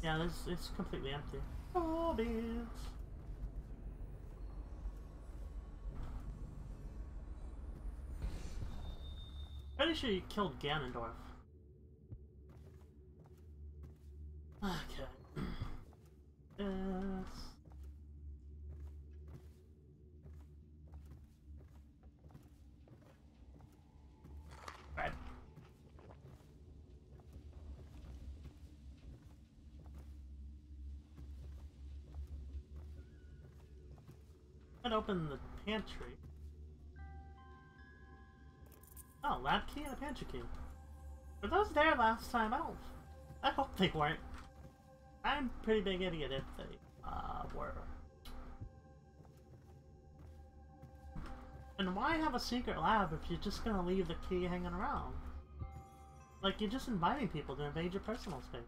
Yeah, there's, it's completely empty. Oh, beans. Pretty sure you killed Ganondorf. Okay. Yes. Right. Let's open the pantry. Oh, lab key and a pantry key. Were those there last time? I don't... I hope they weren't. I'm pretty big idiot if they, uh, were. And why have a secret lab if you're just gonna leave the key hanging around? Like, you're just inviting people to invade your personal space.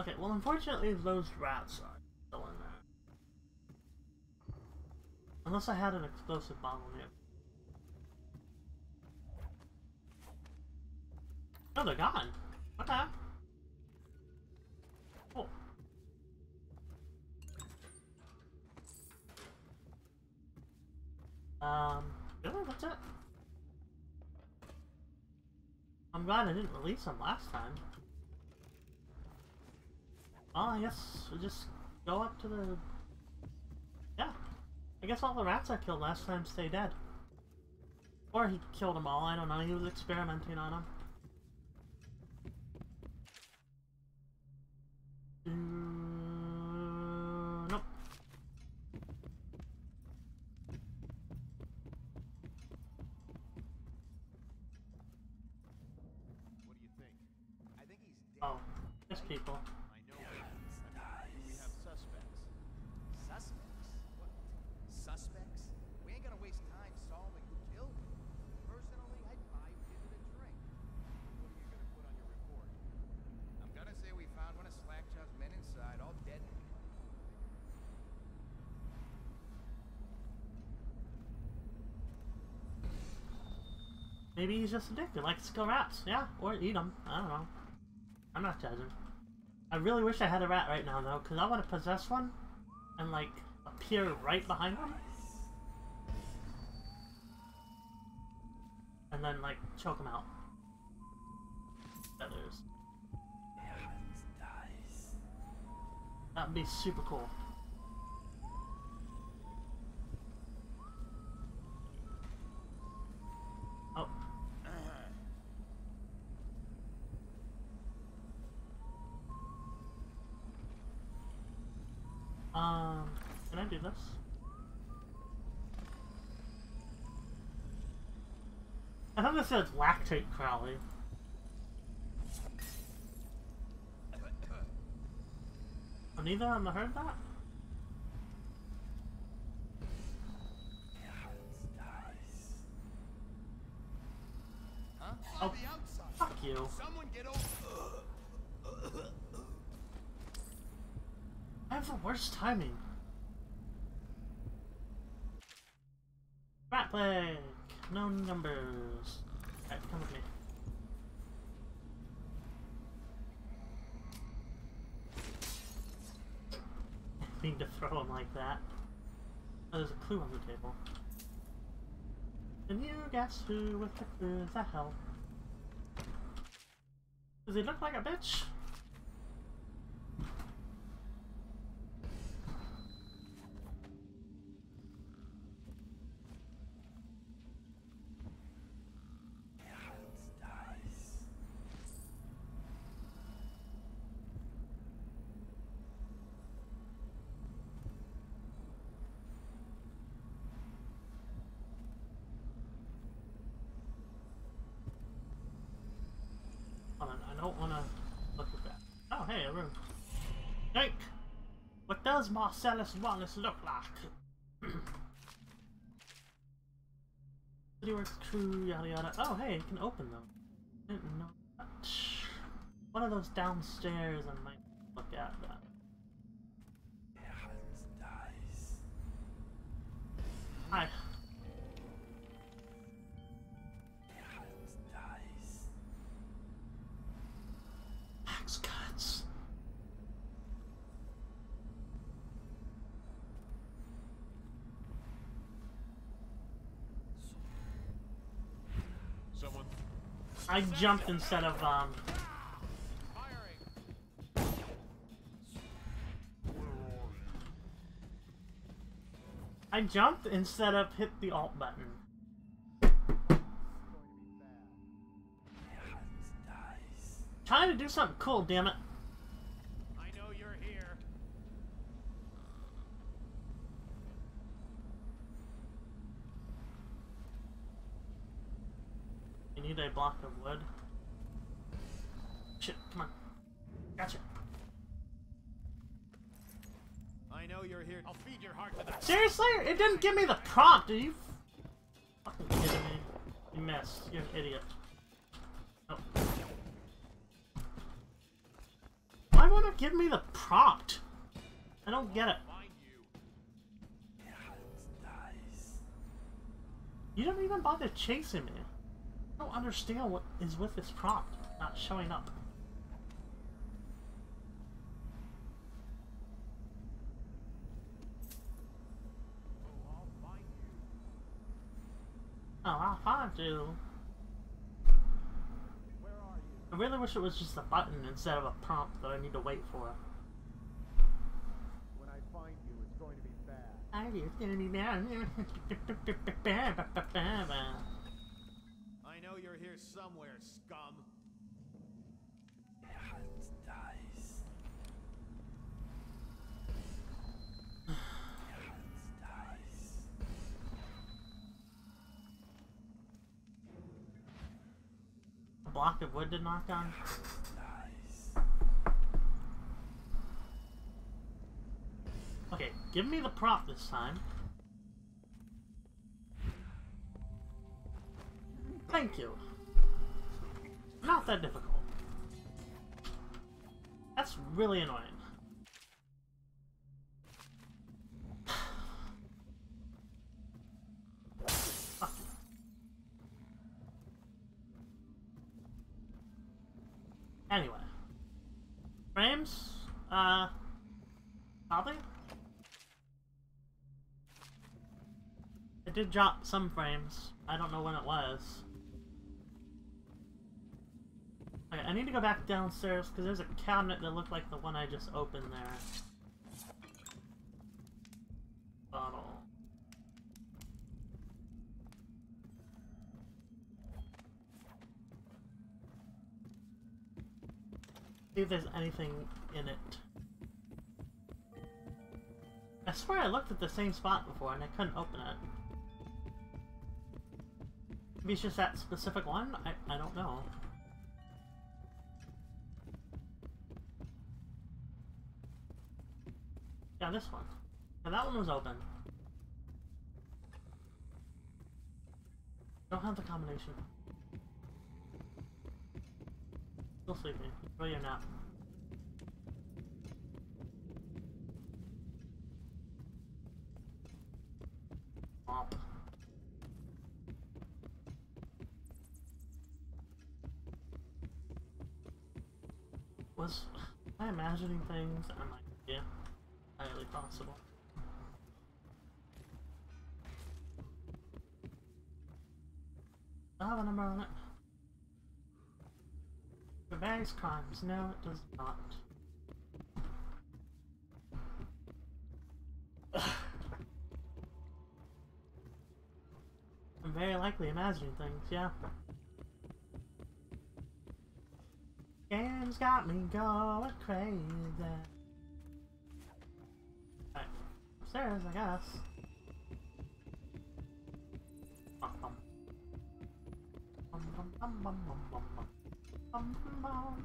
Okay, well unfortunately those rats are still in there. Unless I had an explosive bomb on it. Oh, they're gone. Okay. Cool. Um, really? That's it? I'm glad I didn't release them last time. Well, I guess we'll just go up to the... Yeah. I guess all the rats I killed last time stay dead. Or he killed them all, I don't know, he was experimenting on them. Mm, nope. What do you think? I think he's dead. Oh, there's people. I know. We have suspects? We ain't gonna waste time solving who killed him. Personally, I'd buy Pigeon a drink. What are you gonna put on your report? I'm gonna say we found one of Slackjaw's men inside, all dead. Maybe he's just addicted, likes to kill rats. Yeah, or eat them. I don't know. I'm not judging. I really wish I had a rat right now, though, because I want to possess one and, like, appear right behind them. And then, like, choke them out. Feathers. That would be super cool. Oh. Um, can I do this? I said lactate Crowley. Oh, neither of them heard that? Oh, fuck you. I have the worst timing. Rat plague! No numbers. Alright, come with me. To throw him like that. Oh, there's a clue on the table. Can you guess who with the clue is that hell? Does he look like a bitch? Hold on, I don't want to look at that. Oh, hey, a room. Jake! What does Marcellus Wallace look like? Works crew, yada yada. Oh, hey, you can open them. I didn't know that. One of those downstairs I might I jumped instead of um. I jumped instead of hit the alt button. Trying to do something cool, damn it. I know you're here. You need a block of wood. Shit, come on. Gotcha. I know you're here. I'll feed your heart to the. Seriously? It didn't give me the prompt. Are you fucking kidding me? You missed. You're an idiot. Oh. Why won't it give me the prompt? I don't get it. You don't even bother chasing me. I don't understand what is with this prompt not showing up. Oh, I'll find you. I really wish it was just a button instead of a prompt that I need to wait for. When I find you, it's going to be bad. I it's gonna be bad. I know you're here somewhere, scum. A block of wood to knock on. Okay, give me the prop this time. Thank you. Not that difficult. That's really annoying. Anyway. Frames? Uh... Probably? It did drop some frames. I don't know when it was. Okay, I need to go back downstairs because there's a cabinet that looked like the one I just opened there. Bottle. See if there's anything in it. I swear I looked at the same spot before and I couldn't open it. Maybe it's just that specific one? I, I don't know. This one. That one was open. Don't have the combination. Still sleeping. Enjoy your nap. Was I imagining things? Highly possible. I have a number on it. For various crimes, no, it does not. I'm very likely imagining things, yeah. Game's got me going crazy. Bum, bum, bum.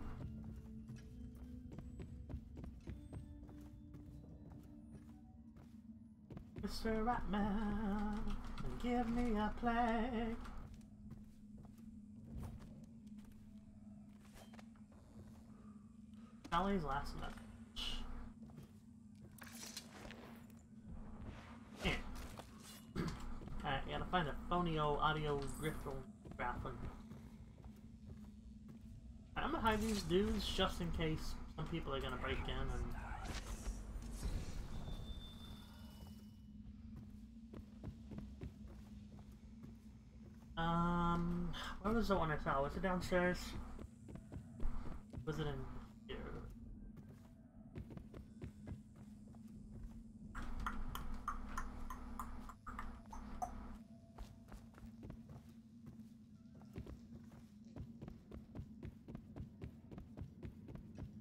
Mr. Ratman, give me a play. Sally's last message. Yeah. Alright, gotta find a phonio audio griffle grappling. I'm gonna hide these dudes just in case some people are gonna break in and Um, where was the one I saw? Was it downstairs? Was it in here?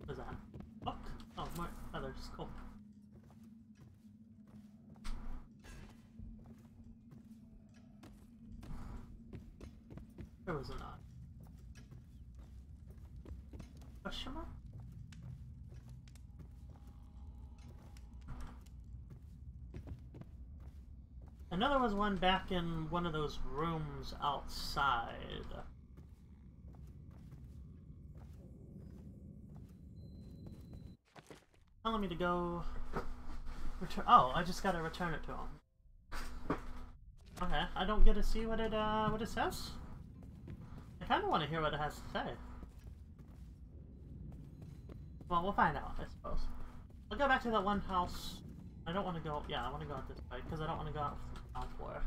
What is that? Book? Oh, more feathers. Cool. There was a knot. Question mark? There was one back in one of those rooms outside. Telling me to go return. Oh, I just gotta return it to him. Okay, I don't get to see what it uh what it says. I kind of want to hear what it has to say. Well, we'll find out, I suppose. I'll go back to that one house. I don't want to go. Yeah, I want to go out this way because I don't want to go out floor.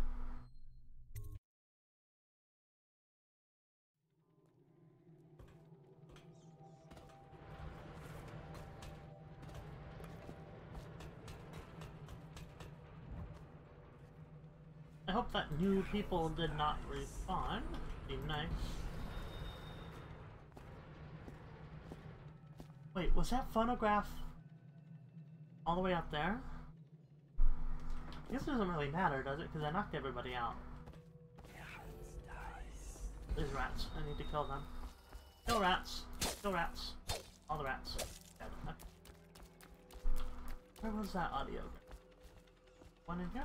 I hope that new people did not respawn. Be nice. Wait, was that phonograph all the way up there? This doesn't really matter, does it? Because I knocked everybody out. There's rats. I need to kill them. Kill rats. Kill rats. All the rats. Dead. Okay. Where was that audio? One in here?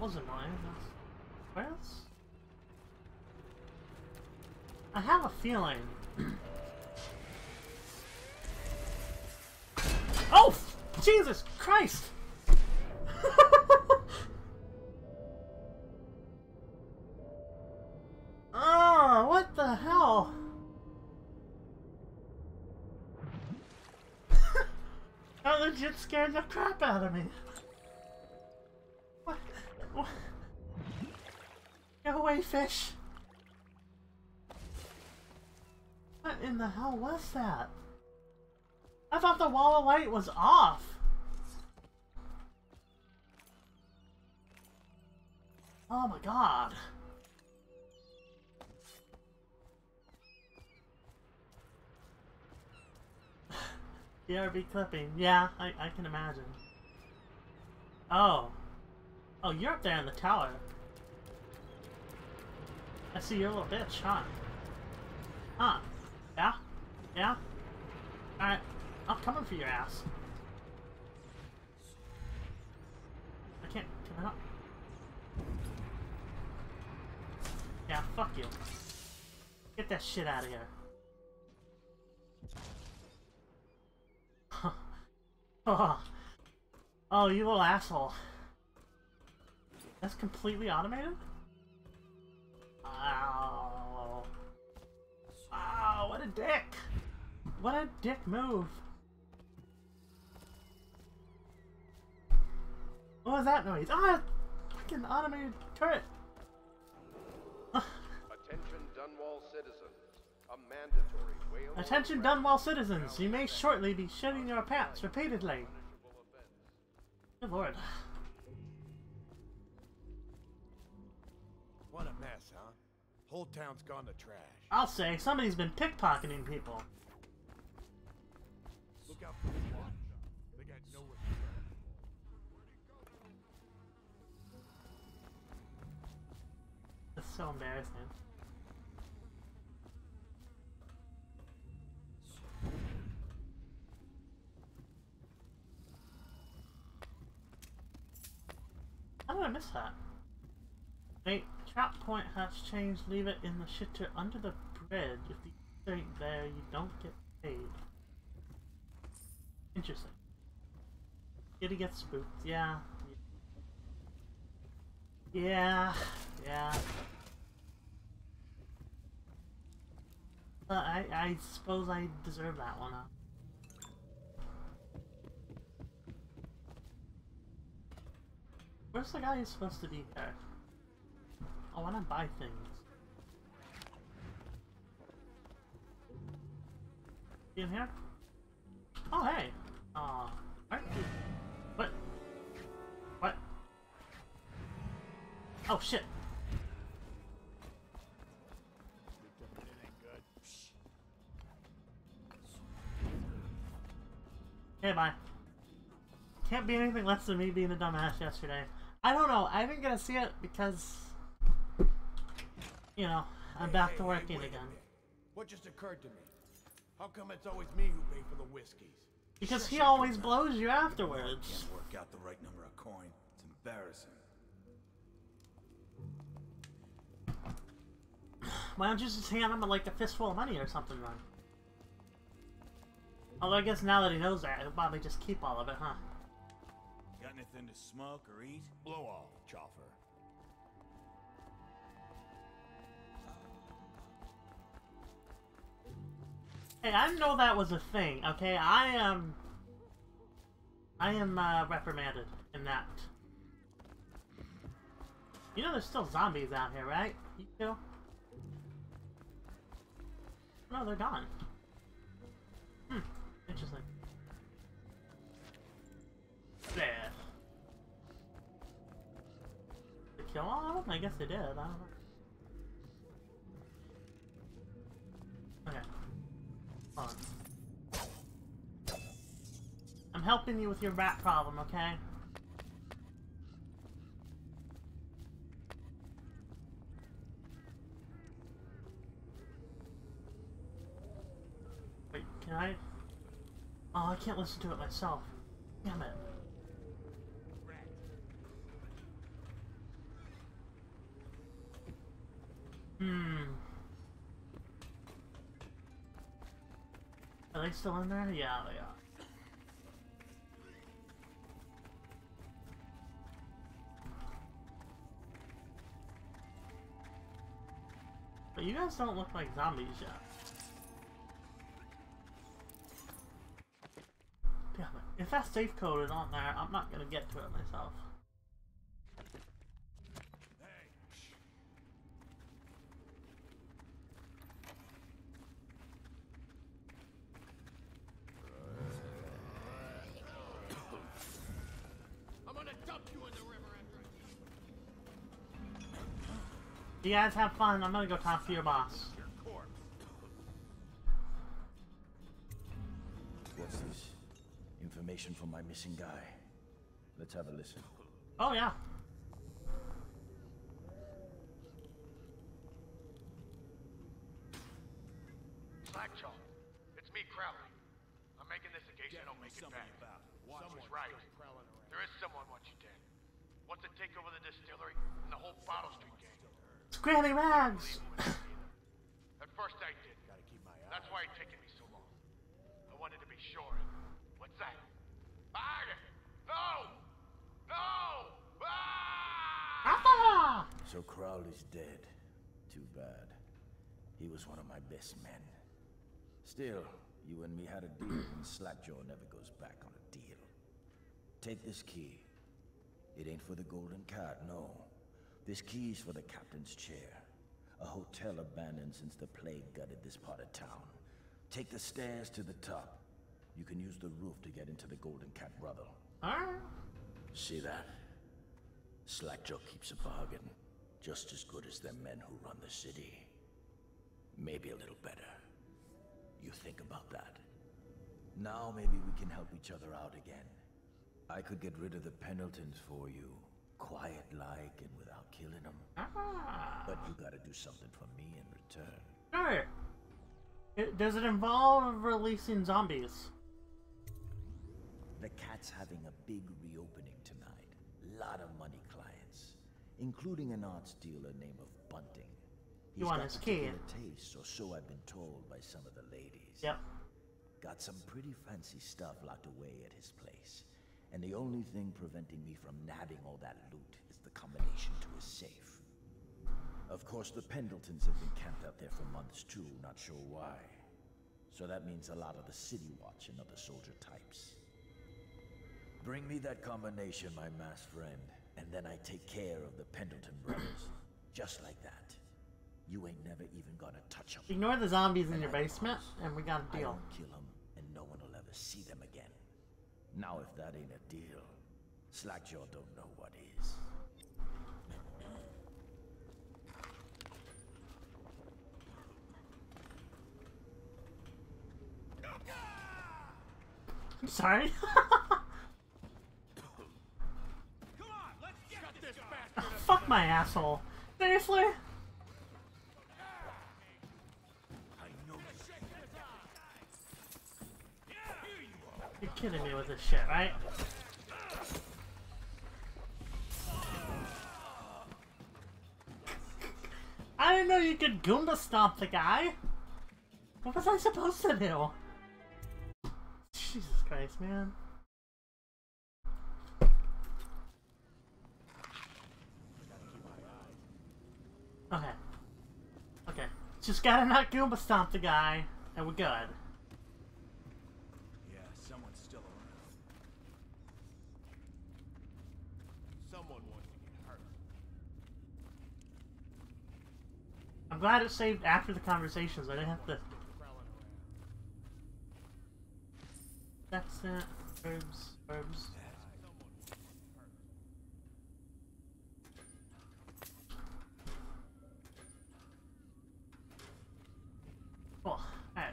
That was annoying. Where's... I have a feeling... oh! Jesus Christ! oh, what the hell? that legit scared the crap out of me. Fish! What in the hell was that? I thought the wall of light was off! Oh my god. DRB clipping. Yeah, I, I can imagine. Oh. Oh, you're up there in the tower. I see you're a little bitch, huh? Huh? Yeah? Yeah? Alright. I'm coming for your ass. I can't come up. Yeah, fuck you. Get that shit out of here. oh. oh, you little asshole. That's completely automated? Ow. Ow, what a dick! What a dick move! What was that noise? Ah! Fucking automated turret! Attention Dunwall citizens. A mandatory whale Attention Dunwall citizens, you may shortly be shedding your pants repeatedly. Good lord. Whole town's gone to trash. I'll say, somebody's been pickpocketing people. Look out for the watch. They got nowhere to go. That's so embarrassing. How did I miss that? Wait, trap point has changed. Leave it in the shitter under the bridge. If the ain't there, you don't get paid. Interesting. Kitty gets spooked. Yeah. Yeah. Yeah. I, I suppose I deserve that one. Huh? Where's the guy who's supposed to be there? I want to buy things. You in here? Oh, hey! Uh, aren't you? What? What? Oh, shit! Okay, bye. Can't be anything less than me being a dumbass yesterday. I don't know, I didn't get to see it because you know, I'm Hey, back hey, to working wait a again. What just occurred to me? How come it's always me who pay for the whiskeys? Because he always blows you afterwards. Can't work out the right number of coin. It's embarrassing. Why don't you just hand him like a fistful of money or something then? Although I guess now that he knows that, he'll probably just keep all of it, huh? Got anything to smoke or eat? Blow off, Chopper. Hey, I know that was a thing, okay? I am... I am, uh, reprimanded in that. You know there's still zombies out here, right? You too? No, they're gone. Hmm, interesting. There. Did they kill all of them? I guess they did, I don't know. Okay fun. I'm helping you with your rat problem, okay? Wait, can I? Oh, I can't listen to it myself. Damn it. Hmm. They still in there? Yeah, they are. But you guys don't look like zombies yet. Damn it. If that safe code is on there, I'm not gonna get to it myself. I'm gonna dump you in the river after You guys have fun. I'm gonna go talk to your boss. What's this? Information from my missing guy. Let's have a listen. Oh yeah. Slackjaw, it's me, Crowley. I'm making this in case you don't make it back. Someone's right. There is someone wants you dead. Wants to take over the distillery and the whole Bottle Street gang. Granny Rags! At first I did. That's why it taken me so long. I wanted to be sure. What's that? Ah! No! No! Ah! So Crowley's dead. Too bad. He was one of my best men. Still, you and me had a deal, and Slackjaw never goes back on a deal. Take this key. It ain't for the Golden Cat, no. This key's for the captain's chair. A hotel abandoned since the plague gutted this part of town. Take the stairs to the top. You can use the roof to get into the Golden Cat Brothel. See that? Slackjaw keeps a bargain. Just as good as the men who run the city. Maybe a little better. You think about that. Now maybe we can help each other out again. I could get rid of the Pendletons for you. Quiet-like and without killing them. Ah. But you gotta do something for me in return. Alright. It, does it involve releasing zombies? The cat's having a big reopening tonight. Lot of money clients. Including an arts dealer named of Bunting. You want got his key? taste, or so I've been told by some of the ladies. Yep. Got some pretty fancy stuff locked away at his place. And the only thing preventing me from nabbing all that loot is the combination to a safe. Of course, the Pendletons have been camped out there for months too, not sure why. So that means a lot of the City Watch and other soldier types. Bring me that combination, my masked friend, and then I take care of the Pendleton brothers. Just like that. You ain't never even gonna touch them. Ignore the zombies in your basement, and we got a deal. I won't kill them, and no one will ever see them again. Now, if that ain't a deal, Slackjaw don't know what is. I'm sorry. Fuck my asshole. Seriously? Kidding me with this shit, right? I didn't know you could Goomba stomp the guy. What was I supposed to do? Jesus Christ, man. Okay. Okay. Just gotta not Goomba stomp the guy, and we're good. Yeah, someone's still around. Someone wants to get hurt. I'm glad it saved after the conversations. I didn't have to. That's it. Herbs. Herbs. Cool. Alright.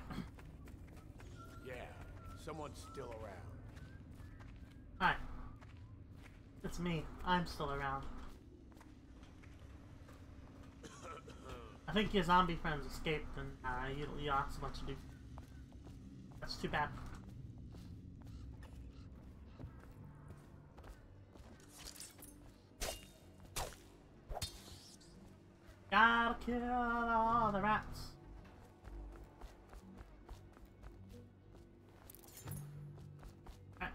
Yeah, someone's still around. Hi. It's me. I'm still around. I think your zombie friends escaped and uh, you, you asked what to do. That's too bad. Gotta kill all the rats. Right.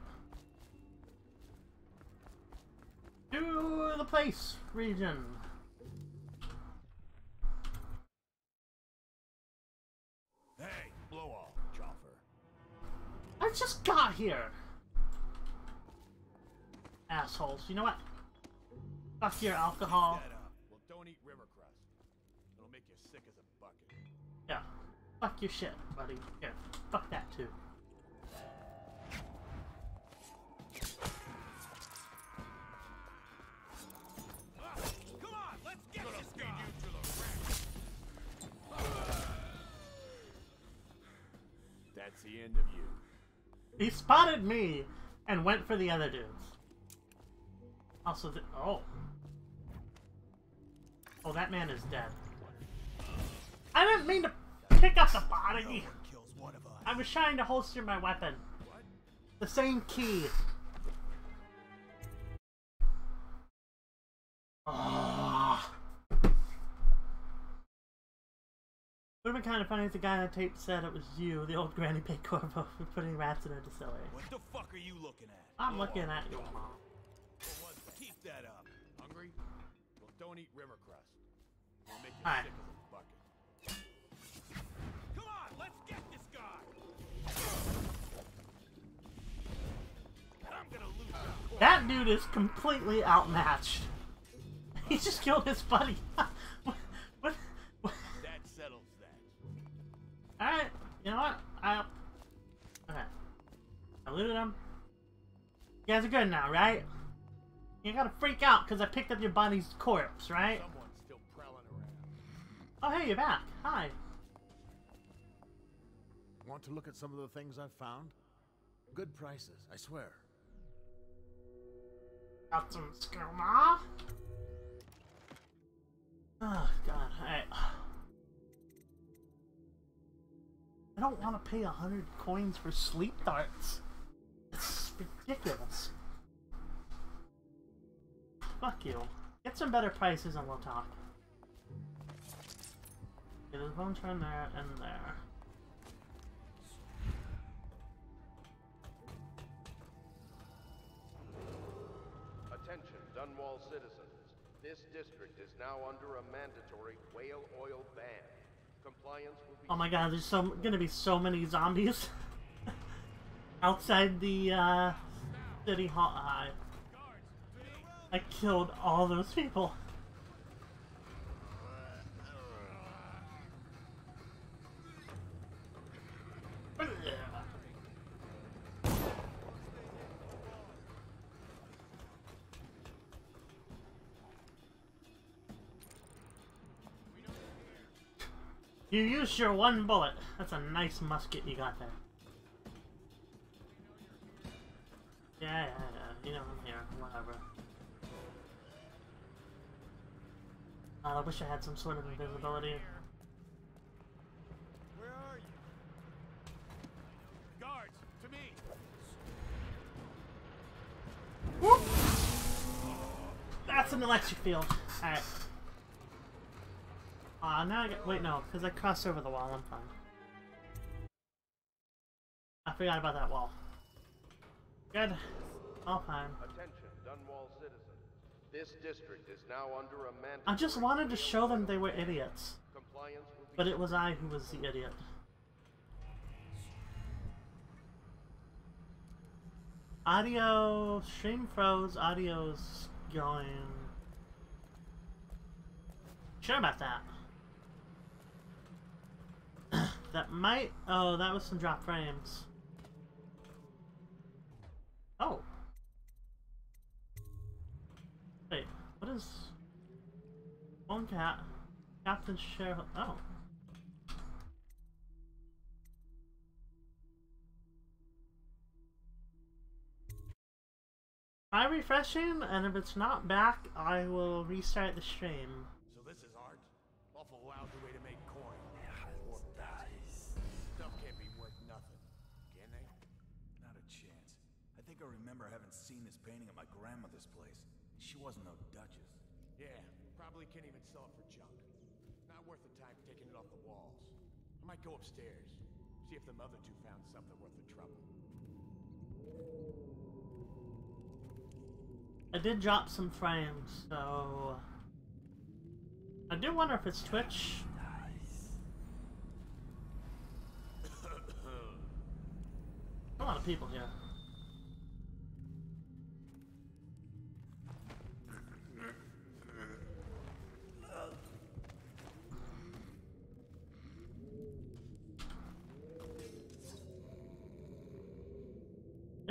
To the place region. Just got here. Assholes. You know what? Fuck your alcohol. Well, don't eat river krust. It'll make you sick as a bucket. Yeah. Fuck your shit, buddy. Here. Fuck that too. Come on, let's get this guy. That's the end of you. He spotted me and went for the other dudes. Also, the, oh. Oh, that man is dead. I didn't mean to pick up the body. I was trying to holster my weapon. The same key. Have kind of funny if the guy on the tape said it was you, the old Granny Pig Corvo, for putting rats in a distillery. What the fuck are you looking at? I'm looking at your mom. One, keep that up. Hungry? Well, don't eat river krust. It'll make you Alright. sick as a bucket. Come on, let's get this guy. I'm gonna lose that. That dude is completely outmatched. He just killed his buddy. you know what? I. Okay. I looted him. You guys are good now, right? You gotta freak out because I picked up your buddy's corpse, right? Someone's still prowling around. Oh, hey, you're back. Hi. Want to look at some of the things I've found? Good prices, I swear. Got some skooma. Oh, ah, God. Alright. I don't want to pay a hundred coins for sleep darts. It's ridiculous. Fuck you. Get some better prices and we'll talk. Okay, there's one turn there and there. Attention, Dunwall citizens. This district is now under a mandatory whale oil ban. Oh my god, there's so gonna be so many zombies outside the uh, city hall. I killed all those people. You used your one bullet. That's a nice musket you got there. Yeah, yeah, yeah. You know I'm here. Whatever. God, I wish I had some sort of invisibility. Where are you? Guards, to me. Whoop! That's an electric field. Alright. Uh, now I get- wait, no, because I crossed over the wall, I'm fine. I forgot about that wall. Good. All fine. Attention, Dunwall citizens. This district is now under a mandatory I just wanted to show them they were idiots. compliance will be But it was I who was the idiot. Audio stream froze, audio's going. Sure about that. That might oh, that was some drop frames. Oh. Wait, what is one cat? Captain's Chair oh. Try refreshing, and if it's not back, I will restart the stream. She wasn't no duchess. Yeah, probably can't even sell it for junk. Not worth the time taking it off the walls. I might go upstairs, see if the mother two found something worth the trouble. I did drop some frames, so... I do wonder if it's Twitch. A lot of people here.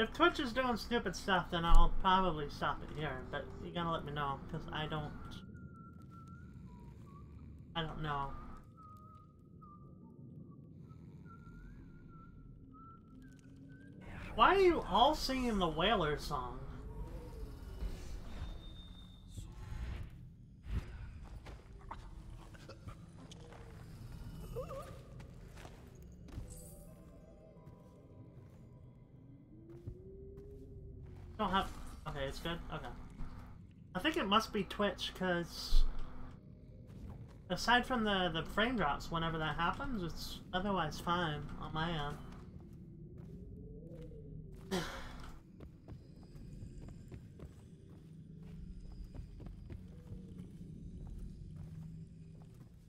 If Twitch is doing stupid stuff, then I'll probably stop it here, but you gotta let me know, because I don't... I don't know. Why are you all singing the Whaler song? Don't have... Okay, it's good? Okay. I think it must be Twitch, because... Aside from the, the frame drops whenever that happens, it's otherwise fine on my end.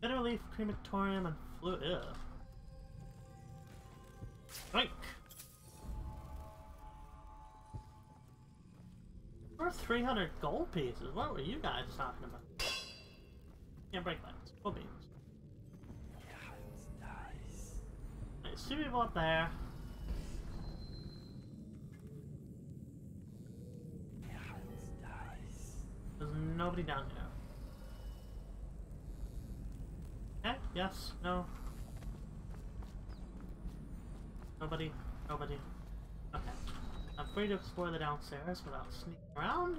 Bitter leaf, crematorium, and flu- Ew. Drink! For 300 gold pieces, what were you guys talking about? Can't break that. Gold beans. There's two people up there. There's nobody down here. Okay, yes, no. Nobody, nobody. Free to explore the downstairs without sneaking around.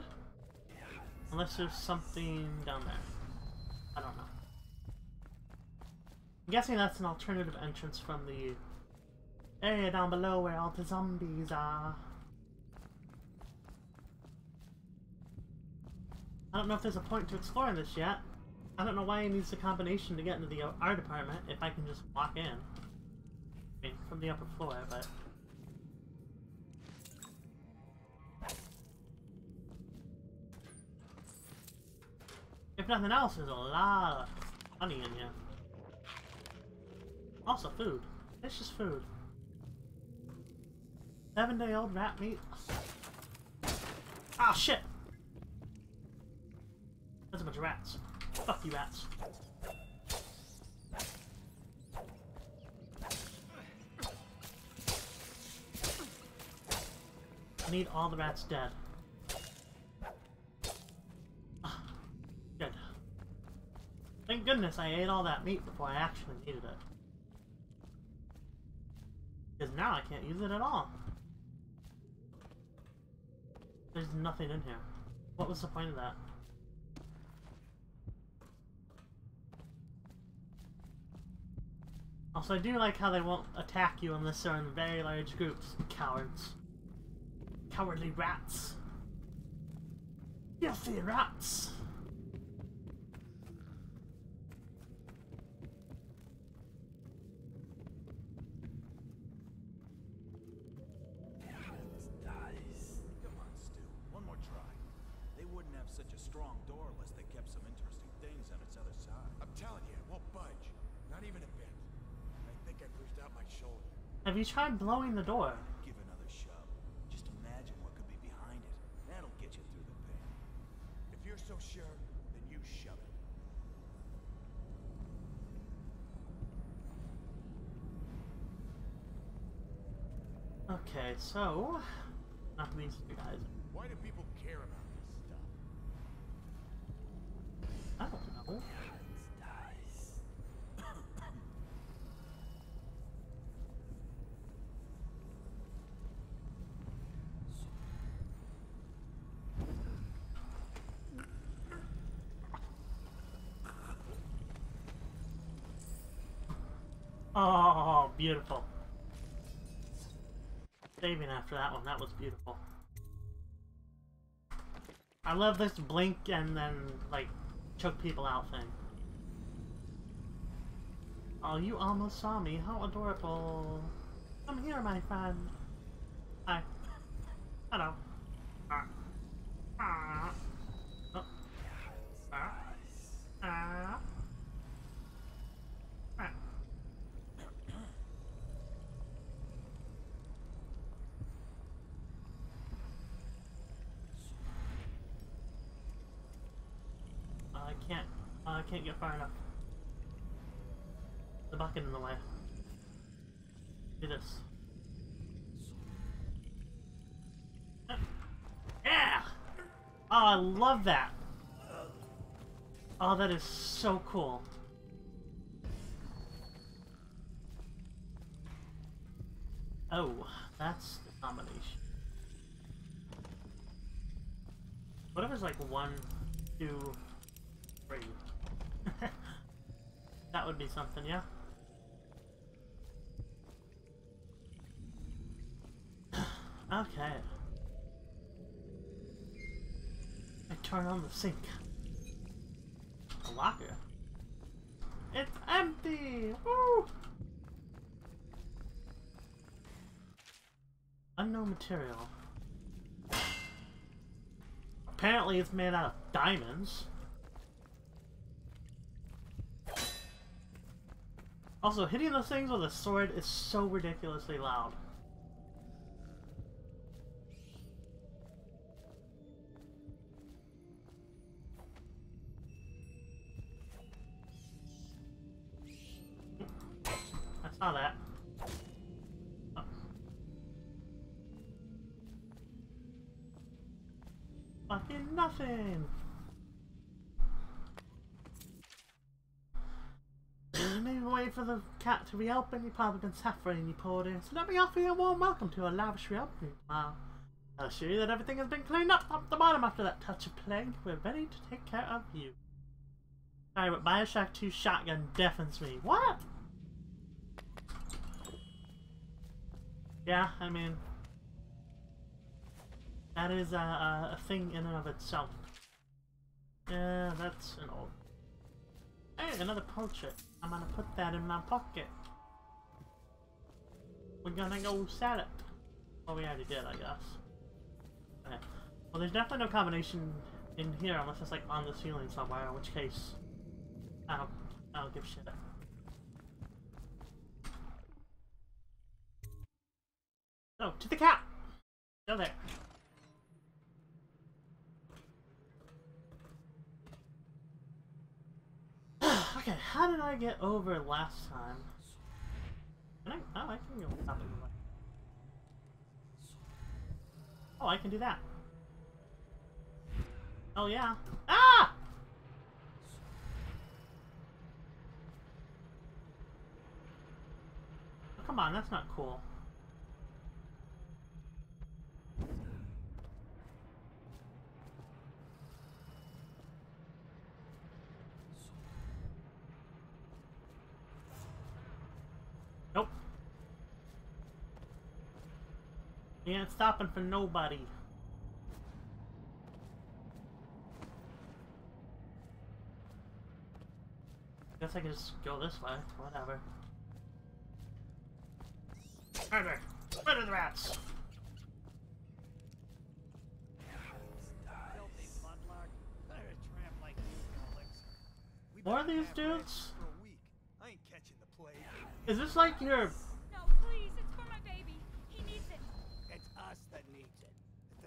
Unless there's something down there. I don't know. I'm guessing that's an alternative entrance from the area down below where all the zombies are. I don't know if there's a point to exploring this yet. I don't know why it needs a combination to get into the art department if I can just walk in. I mean, from the upper floor, but... If nothing else, there's a lot of money in here. Also food. It's just food. Seven day old rat meat. Ah, shit! That's a bunch of rats. Fuck you, rats. I need all the rats dead. Ah, good. Thank goodness I ate all that meat before I actually needed it. Because now I can't use it at all. There's nothing in here. What was the point of that? Also, I do like how they won't attack you unless they're in very large groups. Cowards. Cowardly rats. Filthy rats! Tried blowing the door? Give another shove. Just imagine what could be behind it. That'll get you through the pain. If you're so sure, then you shove it. Okay, so... Not these two guys. Why do people care about this stuff? I don't know. Oh, beautiful. Saving after that one, that was beautiful. I love this blink and then, like, choke people out thing. Oh, you almost saw me. How adorable. Come here, my friend. Hi. Hello. Ah. Ah. I can't. Uh, I can't get far enough. The bucket in the way. Do this. Yeah! Oh, I love that. Oh, that is so cool. Oh, that's the combination. What if it's like one, two, three? That would be something, yeah? okay. I turn on the sink. A locker. It's empty! Woo! Unknown material. Apparently it's made out of diamonds. Also, hitting those things with a sword is so ridiculously loud. To reopen. You've probably been suffering, you poured in. So let me offer you a warm welcome to a lavish reopening tomorrow. I'll assure you that everything has been cleaned up top to bottom after that touch of plague. We're ready to take care of you. Sorry, but Bioshock 2 shotgun deafens me. What? Yeah, I mean... That is a, a, a thing in and of itself. Yeah, that's an old... Hey, another portrait. I'm gonna put that in my pocket. We're gonna go it. Well, we already did, I guess. Okay. Well, there's definitely no combination in here unless it's like on the ceiling somewhere, in which case... I don't, I don't give shit. Oh, to the cat! Go there. okay, how did I get over last time? I? Oh, I can go up it. Oh, I can do that. Oh, yeah. Ah! Oh, come on, that's not cool. Nope. He ain't stopping for nobody. Guess I can just go this way. Whatever. Murder! Murder the rats! More of these dudes? I ain't catching the plague. Is this like your...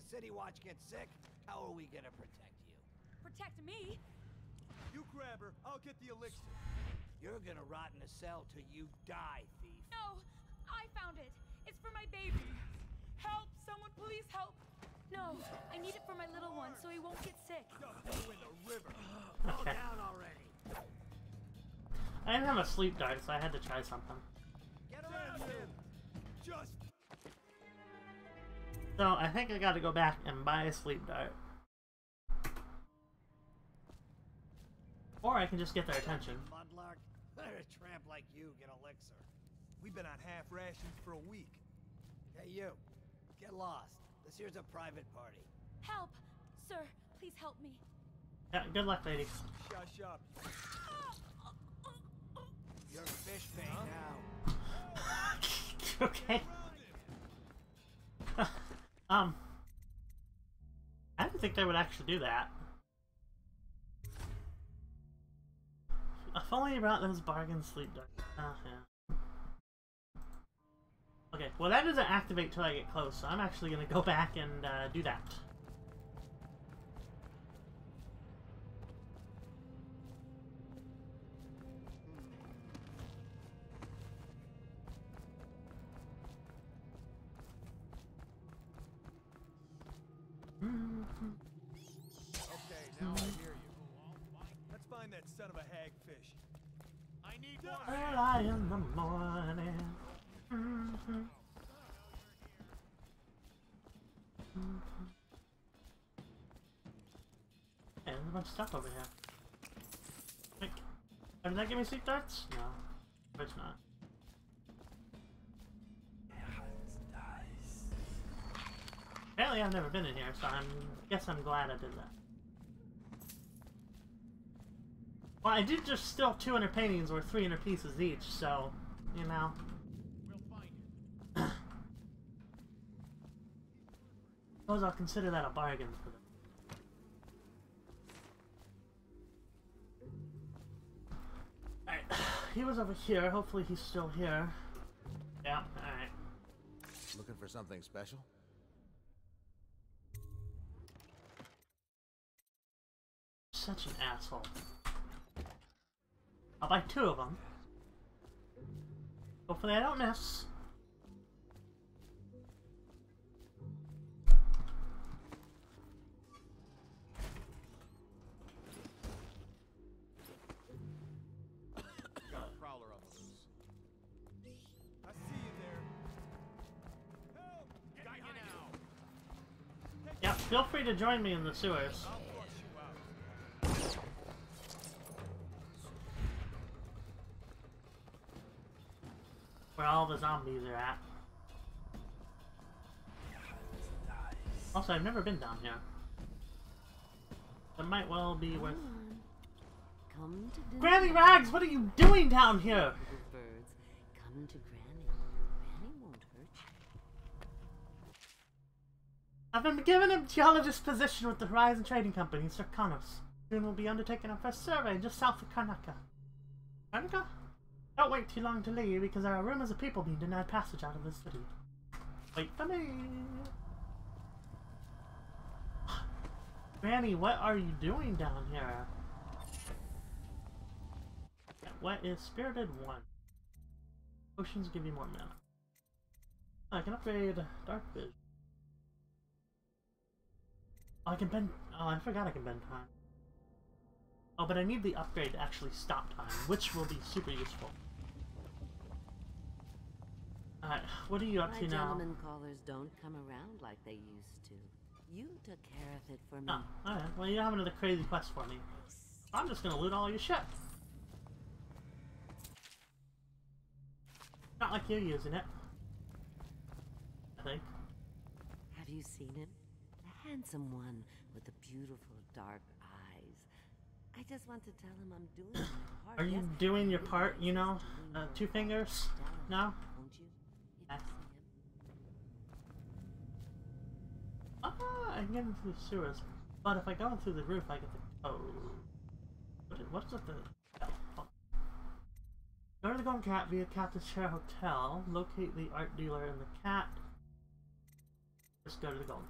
City Watch gets sick, how are we gonna protect you? Protect me? You grab her, I'll get the elixir. You're gonna rot in a cell till you die, thief. No, I found it. It's for my baby. Help! Someone please help! No, I need it for my little one so he won't get sick. Dump you in the river. Calm Okay. down already. I didn't have a sleep dart, so I had to try something. Get around him. Just So, I think I gotta go back and buy a sleep dart. Or I can just get their attention. Mudlark, let a tramp like you get elixir. We've been on half rations for a week. Hey, you. Get lost. This here's a private party. Help! Sir, please help me. Yeah, good luck, lady. Shush up. You're fish bait now. okay. um. I didn't think they would actually do that. If only you brought those bargain sleep darts. Yeah. Okay, well that doesn't activate till I get close, so I'm actually gonna go back and uh, do that. Okay, now I hear you. Let's find that son of a hagfish. I need one. Early in the morning. Mm-hmm. Hey, there's a bunch of stuff over here. Like, did that give me sleep darts? No, it's not. Apparently I've never been in here, so I'm guess I'm glad I did that. Well, I did just steal 200 paintings or 300 pieces each, so, you know. Suppose I'll consider that a bargain for them. Alright, he was over here. Hopefully he's still here. Yeah, alright. Looking for something special? Such an asshole. I'll buy two of them. Hopefully I don't miss. Got a prowler on the. I see you there. Help! Got you now. Yeah, feel free to join me in the sewers. Where all the zombies are at. Also, I've never been down here. It might well be worth... Come to. Granny Rags, what are you doing down here? Birds, come to Granny. Granny won't hurt you. I've been given a geologist position with the Horizon Trading Company, Sir Connors. Soon we'll be undertaking our first survey just south of Karnaca. Karnaca? Don't wait too long to leave because there are rumors of people being denied passage out of the city. Wait for me. Granny, what are you doing down here? What is Spirited 1? Potions give you more mana. I can upgrade Dark Vision. Oh, I can bend. Oh, I forgot I can bend time. Oh, but I need the upgrade to actually stop time, which will be super useful. Alright, what are you up My to now? gentlemen callers don't come around like they used to. You took care of it for me. Oh, alright. Well, you have another crazy quest for me. I'm just gonna loot all your shit. Not like you're using it. I think. Have you seen him? The handsome one with the beautiful dark eyes. I just want to tell him I'm doing my part. Are you Yes, doing your part, you know? Uh, two fingers? No? Won't you? If Okay. you see him. Ah, I can get into the sewers. But if I go in through the roof, I get the is, what's up the... oh. Go to the Golden Cat via Captain's Chair Hotel. Locate the art dealer and the cat. Just go to the Golden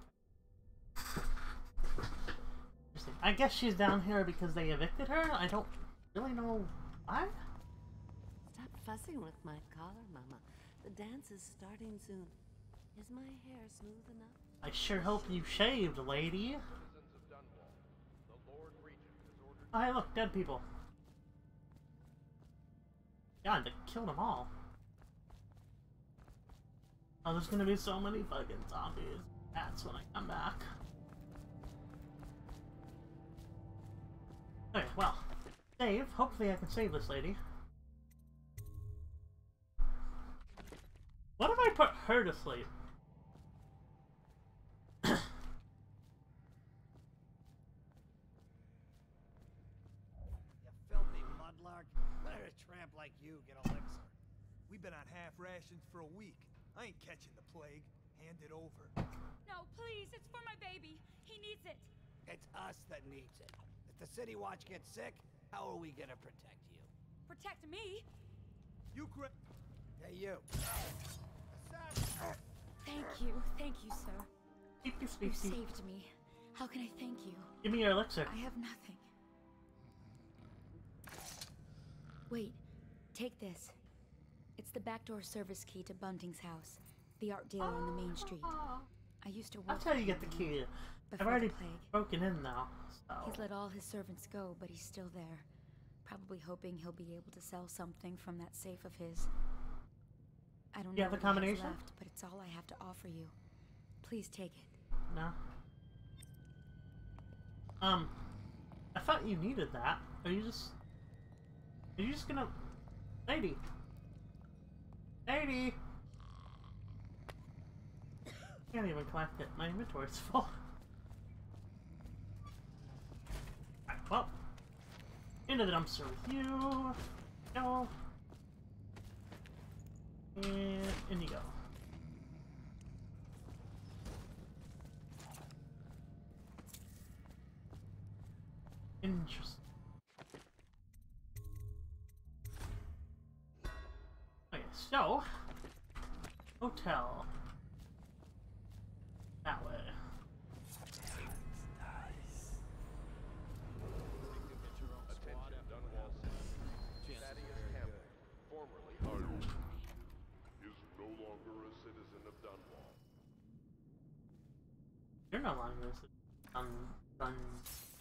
Cat. Interesting. I guess she's down here because they evicted her? I don't really know why? Stop fussing with my collar, Mama. The dance is starting soon. Is my hair smooth enough? I sure hope you shaved, lady. Oh, hey, look, dead people. God, they killed them all. Oh, there's gonna be so many fucking zombies. That's when I come back. Okay, well, save. Hopefully, I can save this lady. What if I put her to sleep? You filthy mudlark. Let a tramp like you get elixir. We've been on half rations for a week. I ain't catching the plague. Hand it over. No, please, it's for my baby. He needs it. It's us that needs it. If the City Watch gets sick, how are we gonna protect you? Protect me? You gra- Hey, you. Thank you. Thank you, sir. You saved me. How can I thank you? Give me your elixir. I have nothing. Wait, take this. It's the backdoor service key to Bunting's house, the art dealer on the main street. Ah. I used to work. That's how you get the key. I've already broken in now. So. He's let all his servants go, but he's still there. Probably hoping he'll be able to sell something from that safe of his. I don't You know have the what he has combination? left, but it's all I have to offer you. Please take it. No. Um, I thought you needed that. Are you just? Are you just gonna, lady? Lady. Can't even collect it. My inventory's full. Alright, well, into the dumpster with you. Go. And in you go. Interesting. Okay, so hotel. That way. Is no longer a citizen of. You're Dun Dun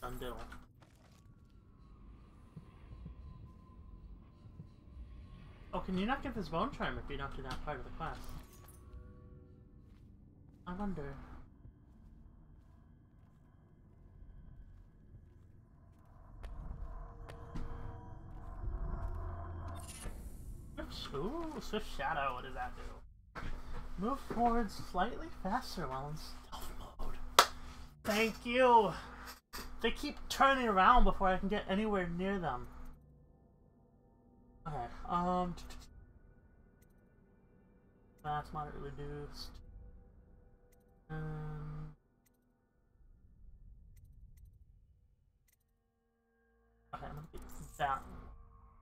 Dundiddle. Oh, can you not give this bone charm if you don't do that part of the quest? I wonder. Ooh, Swift Shadow, what does that do? Move forward slightly faster while in stealth mode. Thank you! They keep turning around before I can get anywhere near them. Okay, um... That's moderately reduced. Um... Okay, I'm gonna get that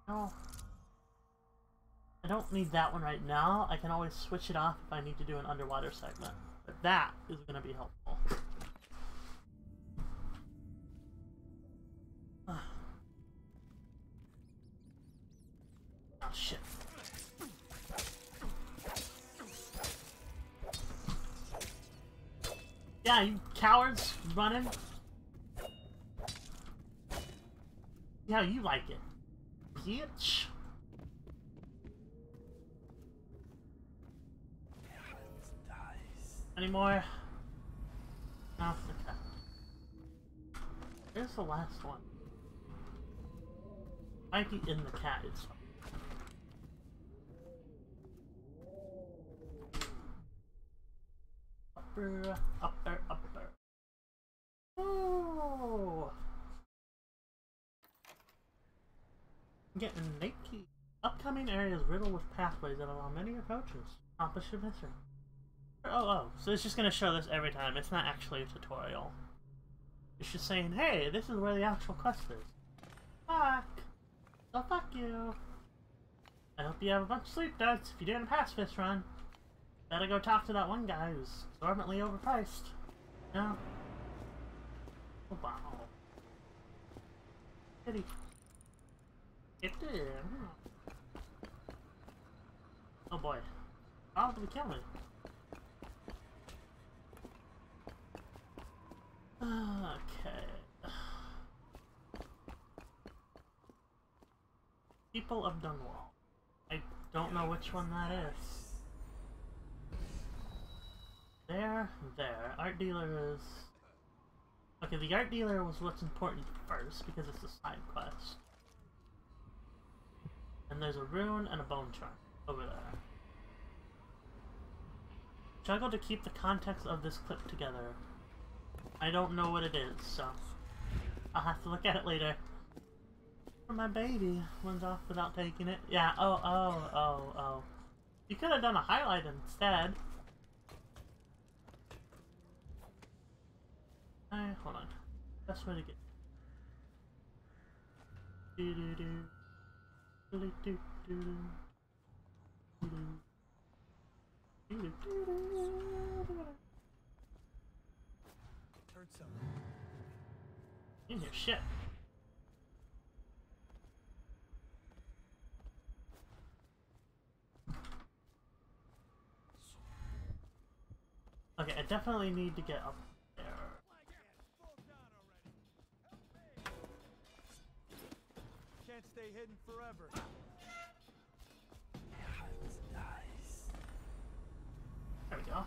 one. No. I don't need that one right now. I can always switch it off if I need to do an underwater segment. But that is to be helpful. Shit. Yeah, you cowards running. Yeah, you like it. Bitch. Any more? No? Okay. Here's the last one. Might be in the cat. Upper, upper, upper. Oh! Getting Nate Key. Upcoming areas riddled with pathways that allow many approaches. Accomplish your mission. Oh, oh, so it's just gonna show this every time. It's not actually a tutorial. It's just saying, hey, this is where the actual quest is. Fuck! So fuck you! I hope you have a bunch of sleep ducks if you're doing a pacifist run. Better go talk to that one guy who's exorbitantly overpriced. No? Oh, wow. Kitty. Get there. Oh boy. Probably kill me. Okay. People of Dunwall. I don't know which one that is. There, there. Art dealer is... Okay, the art dealer was what's important first because it's a side quest. And there's a rune and a bone charm over there. Juggle to keep the context of this clip together. I don't know what it is, so I'll have to look at it later. My baby runs off without taking it. Yeah, oh, oh, oh, oh. You could have done a highlight instead. Alright, hold on. Best way to get. Do do do. Do do do do. Do do. Do do do. Heard something. In your shit. Okay, I definitely need to get up stay hidden forever. There we go.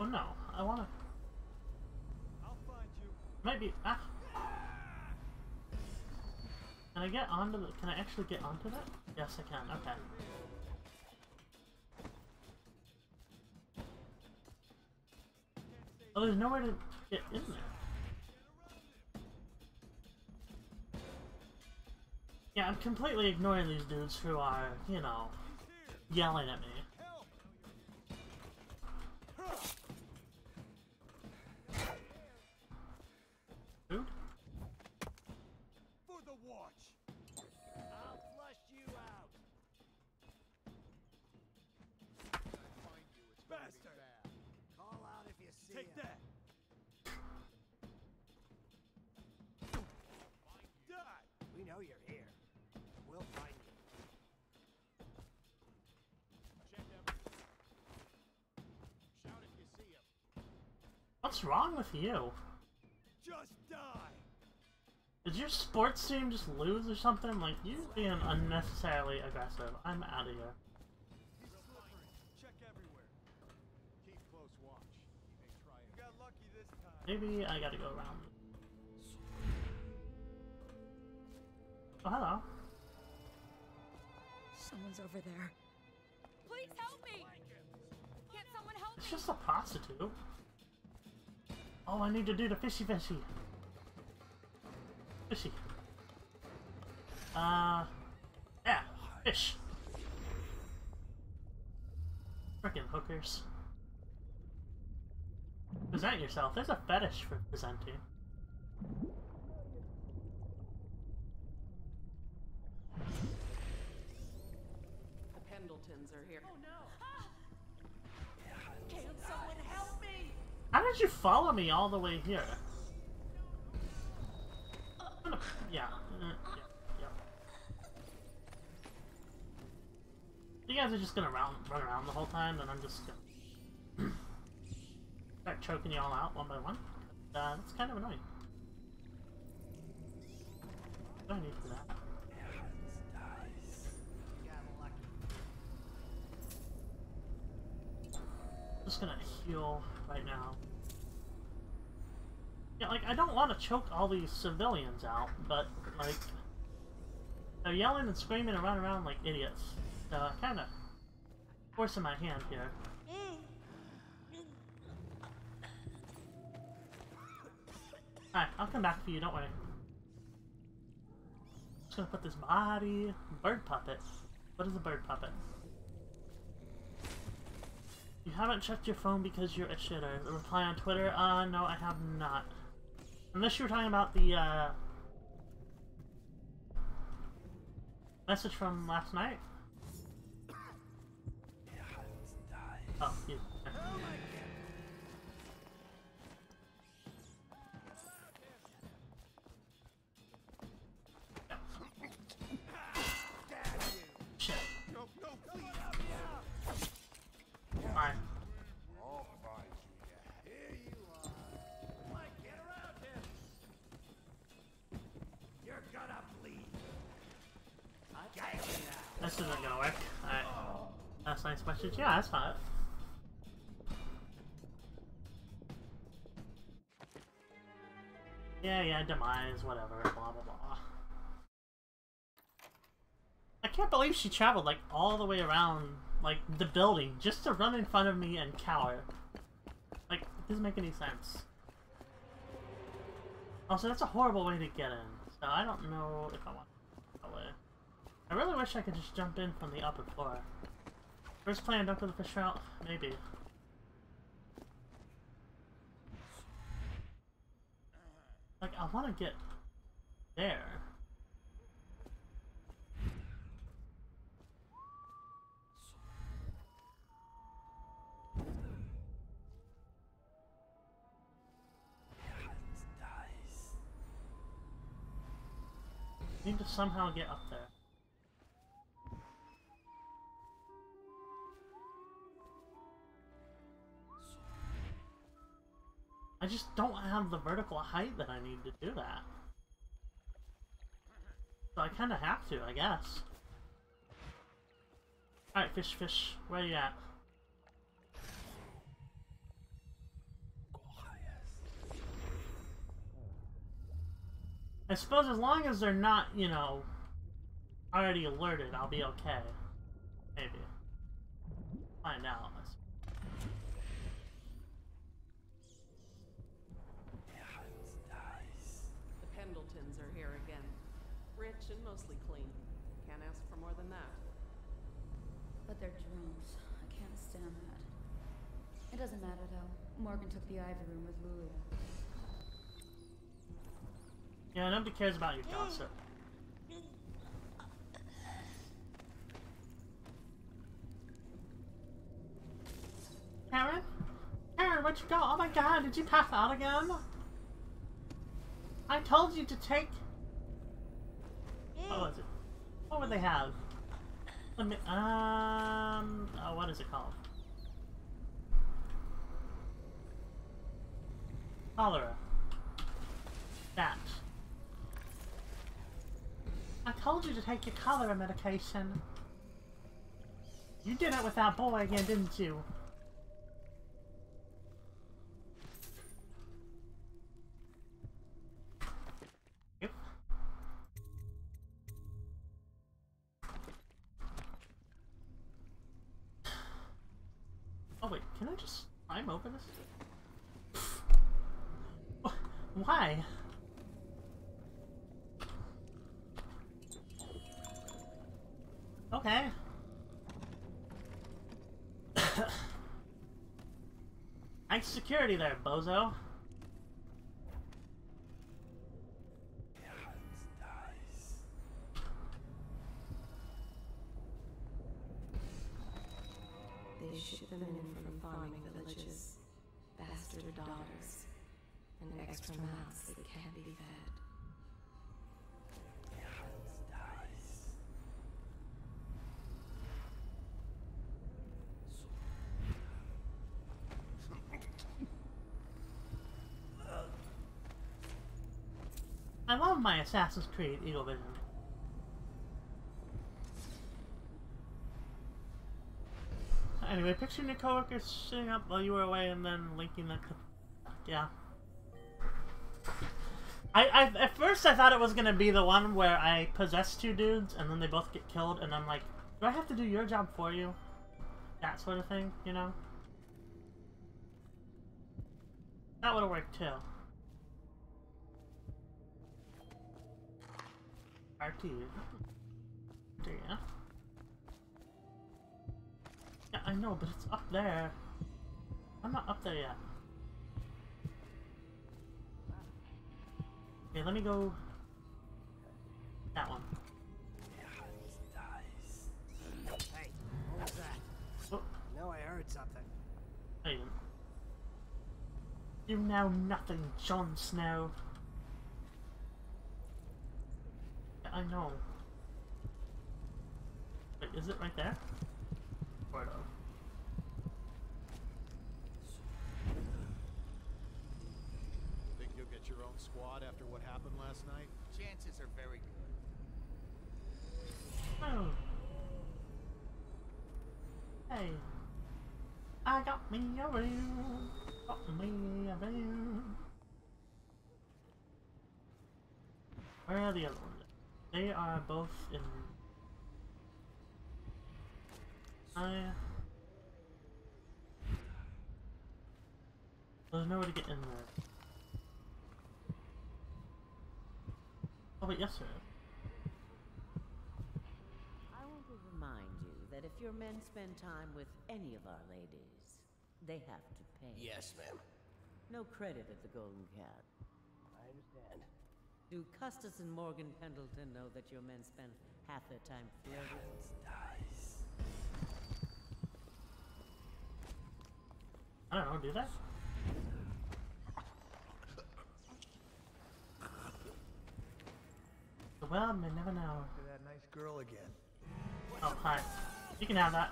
Oh no, I wanna. I'll find you. Maybe... Ah! Can I get onto the. Can I actually get onto that? Yes, I can. Okay. Oh, there's nowhere to get in there. Yeah, I'm completely ignoring these dudes who are, you know, yelling at me. What's wrong with you? Just die. Did your sports team just lose or something? Like, you being unnecessarily aggressive. I'm out of here. He's slippery. Check everywhere. Keep close watch. He may try it. You got lucky this time. Maybe I gotta go around. Oh, hello. Someone's over there. Please help me! Can't someone help me? It's just a prostitute. Oh, I need to do the fishy fishy. Fishy. Uh, yeah, fish. Frickin' hookers. Present yourself. There's a fetish for presenting. The Pendletons are here. Oh no! Did you follow me all the way here? Yeah. yeah. Yeah. You guys are just gonna round, run around the whole time, and I'm just gonna start choking you all out one by one. Uh, that's kind of annoying. I need for that? Just gonna heal right now. Yeah, like, I don't want to choke all these civilians out, but, like, they're yelling and screaming and running around like idiots. So I kind of forcing my hand here. Alright, I'll come back for you, don't worry. Just gonna put this body... Bird puppet. What is a bird puppet? You haven't checked your phone because you're a shitter. Reply on Twitter? Uh, no, I have not. Unless you were talking about the, uh... Message from last night? Oh. A nice message. Yeah, that's fine. Yeah, yeah, demise, whatever, blah blah blah. I can't believe she traveled like all the way around like the building just to run in front of me and cower. Like, it doesn't make any sense. Also, that's a horrible way to get in, so I don't know if I want that way. I really wish I could just jump in from the upper floor. First plan, don't go the fish out. Maybe. Like, I want to get there. Need to somehow get up there. I just don't have the vertical height that I need to do that. So I kind of have to, I guess. Alright, fish, fish, where you at? I suppose as long as they're not, you know, already alerted, I'll be okay. Maybe. Find out. The Pendletons are here again. Rich and mostly clean. Can't ask for more than that. But they're drones. I can't stand that. It doesn't matter though. Morgan took the Ivy room with Lulia. Yeah, nobody cares about your gossip. Karen? Karen, where'd you go? Oh my god, did you pass out again? I told you to take... What was it? What would they have? Um... Oh, what is it called? Cholera. That. I told you to take your cholera medication. You did it with that boy again, didn't you? Yep. Oh wait, can I just climb over this? Why? Okay. Nice security there, bozo. I love my Assassin's Creed Eagle Vision. Anyway, picturing your coworkers sitting up while you were away and then linking the... Yeah. I, I, at first I thought it was gonna be the one where I possess two dudes and then they both get killed and I'm like, do I have to do your job for you? That sort of thing, you know? That would've worked too. RT. Yeah. Yeah, I know, but it's up there. I'm not up there yet. Okay, let me go... That one. Hey, what was that? Oh. No, I heard something. I didn't. You know nothing, Jon Snow. Yeah, I know. Wait, is it right there? Sort of. Think you'll get your own squad after what happened last night? Chances are very good. Oh. Hey. I got me a ring. Got me a ring. Where are the other ones? They are both in. I. There's nowhere to get in there. Oh wait, yes sir. I want to remind you that if your men spend time with any of our ladies, they have to pay. Yes, ma'am. No credit at the Golden Cat. I understand. Do Custis and Morgan Pendleton know that your men spend half their time flirting? I don't know, do they? Well, world may never know. Look at that nice girl again. Oh, hi. You can have that.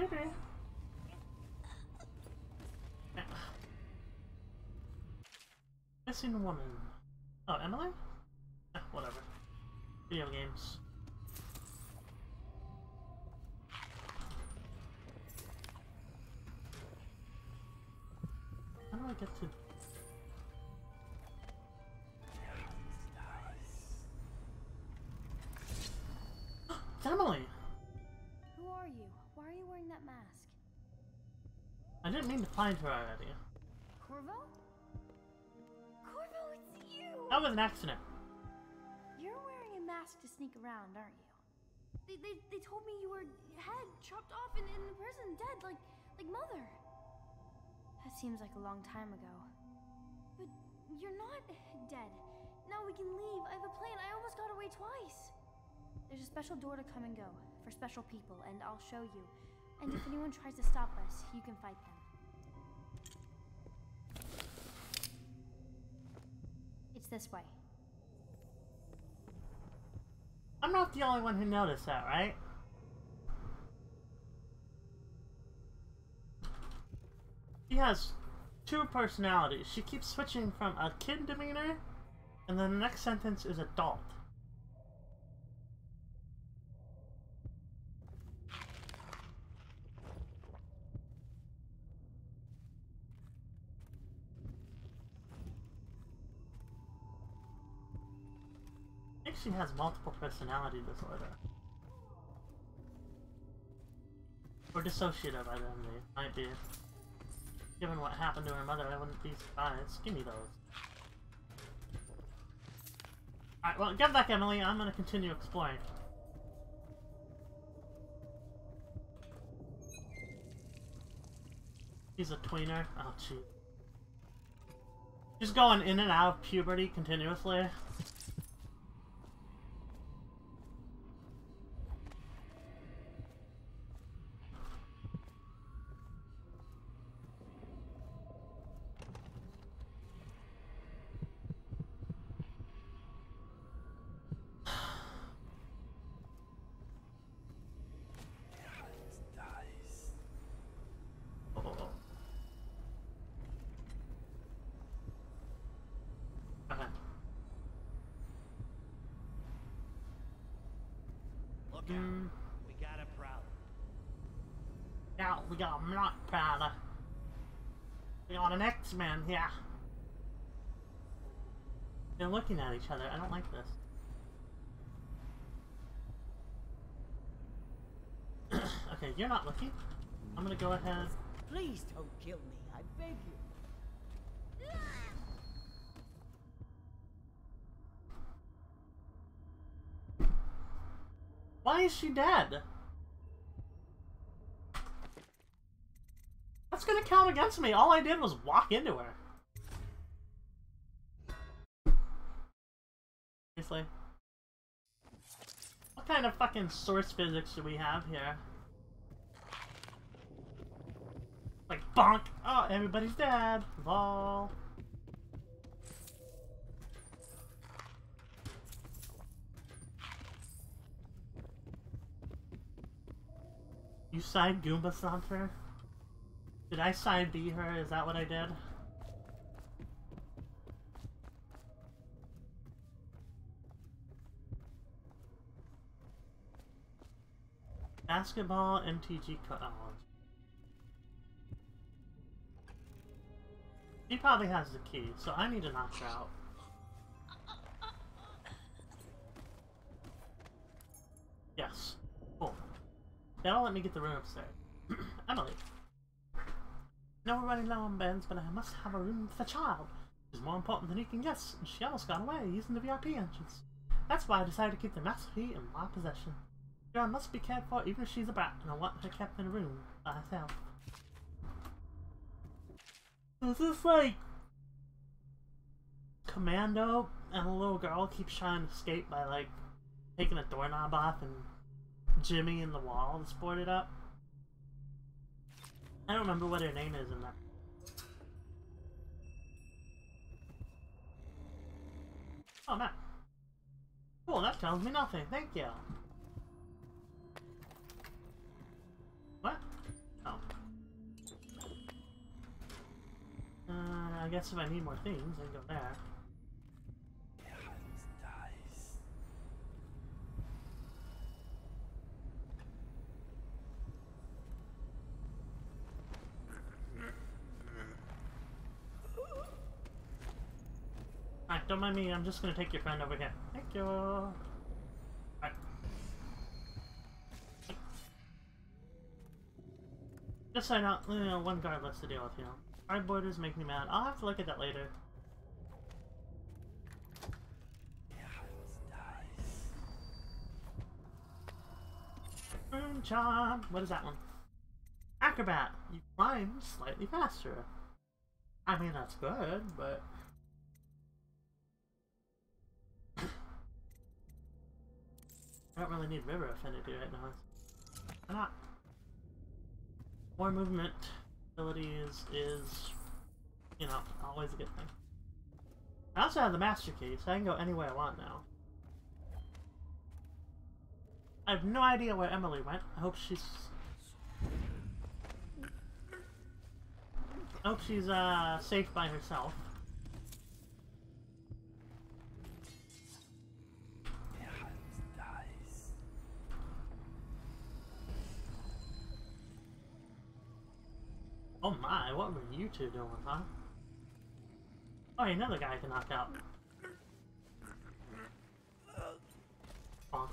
A. Missing woman. Oh, Emily? Eh, whatever. Video games. How do I get to... didn't mean to find her already. Corvo? Corvo, it's you! That was an accident. You're wearing a mask to sneak around, aren't you? They, they, they told me you were head chopped off and in prison, dead, like like mother. That seems like a long time ago. But you're not dead. Now we can leave. I have a plan. I almost got away twice. There's a special door to come and go for special people, and I'll show you. And if anyone tries to stop us, you can fight them. It's this way. I'm not the only one who noticed that, right? She has two personalities. She keeps switching from a kid demeanor, and then the next sentence is adult. She has multiple personality disorder. Or dissociative identity, might be. Given what happened to her mother, I wouldn't be surprised. Give me those. Alright, well, get back, Emily. I'm gonna continue exploring. He's a tweener? Oh, gee. She's going in and out of puberty continuously. Oh. Okay. Look out. Mm. We got a problem. Yeah, we got a not Prowler. We got an X-Men here. They're looking at each other. I don't like this. okay, you're not looking. I'm gonna go ahead. Please don't kill me, I beg you. Why is she dead? That's gonna count against me. All I did was walk into her. Seriously? What kind of fucking source physics do we have here? Like, bonk! Oh, everybody's dead! Lol. You side Goomba Stomper? Did I side B her? Is that what I did? Basketball MTG college. He probably has the key, so I need to knock her out. Yes. Cool. That'll let me get the room upstairs. Emily. No, we're running low on beds, but I must have a room for the child. She's more important than you can guess, and she almost got away using the VIP entrance. That's why I decided to keep the master key in my possession. John must be cared for even if she's a brat, and I want her kept in a room by herself. Is this like Commando and a little girl keeps trying to escape by like taking a doorknob off and Jimmy in the wall that's boarded up? I don't remember what her name is in that. Oh, map. Cool, that tells me nothing. Thank you. What? Oh. Uh, I guess if I need more things, I can go there. Don't mind me, I'm just gonna take your friend over here. Thank you. Just so I know, you know, one guard less to deal with, you know. Hard borders make me mad. I'll have to look at that later. Moon charm. What is that one? Acrobat. You climb slightly faster. I mean, that's good, but... I don't really need river affinity right now. Why not? More movement abilities is, you know, always a good thing. I also have the master key, so I can go any way I want now. I have no idea where Emily went. I hope she's... I hope she's, uh, safe by herself. Oh my, what were you two doing, huh? Oh, another guy I can knock out. Bonk.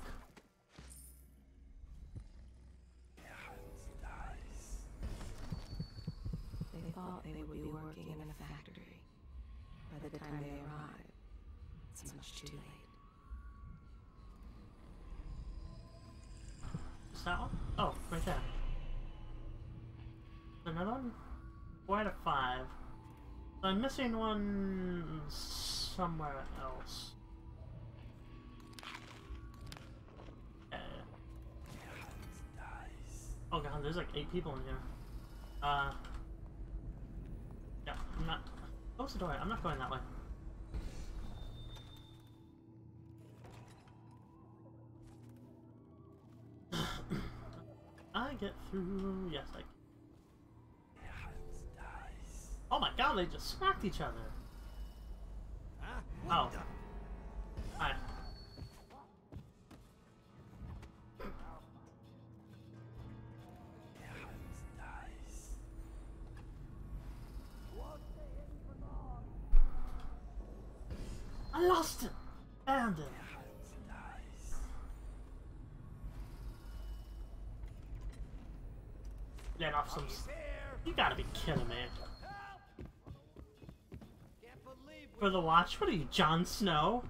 They thought they would be working in a factory. By the time they arrived, it's much too late. Is that one? Oh, right there. Another one? Four out of five. So I'm missing one somewhere else. Okay. Oh god, there's like eight people in here. Uh. Yeah, I'm not. Close the door. I'm not going that way. I get through. Yes, I can. Oh my god, they just smacked each other. Oh. Alright. I lost him! Found him! Let off some... You gotta be kidding me. For the watch? What are you, Jon Snow?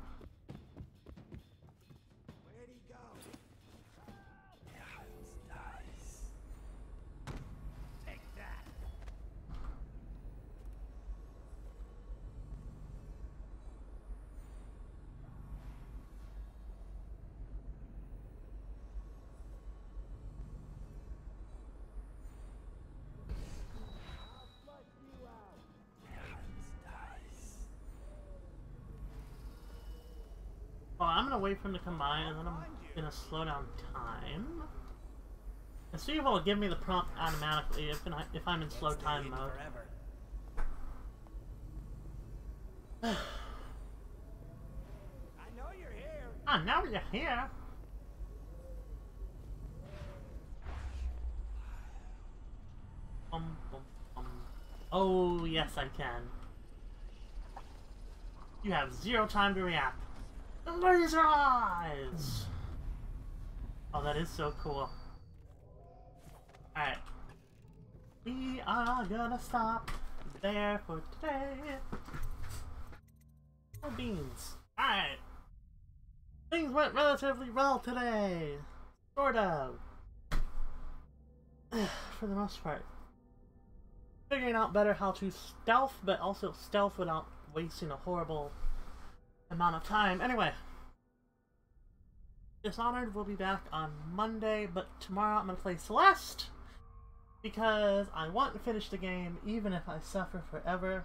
Gonna wait for him to come by, and then I'm gonna slow down time. And see if it'll give me the prompt automatically if, I, if I'm in slow time mode. I know you're here. Ah, now you're here. Um, um, um. Oh, yes, I can. You have zero time to react. Laser eyes! Oh, that is so cool. Alright. We are gonna stop there for today. No beans. Alright. Things went relatively well today. Sort of. for the most part. Figuring out better how to stealth, but also stealth without wasting a horrible amount of time. Anyway, Dishonored will be back on Monday, but tomorrow I'm going to play Celeste because I want to finish the game even if I suffer forever.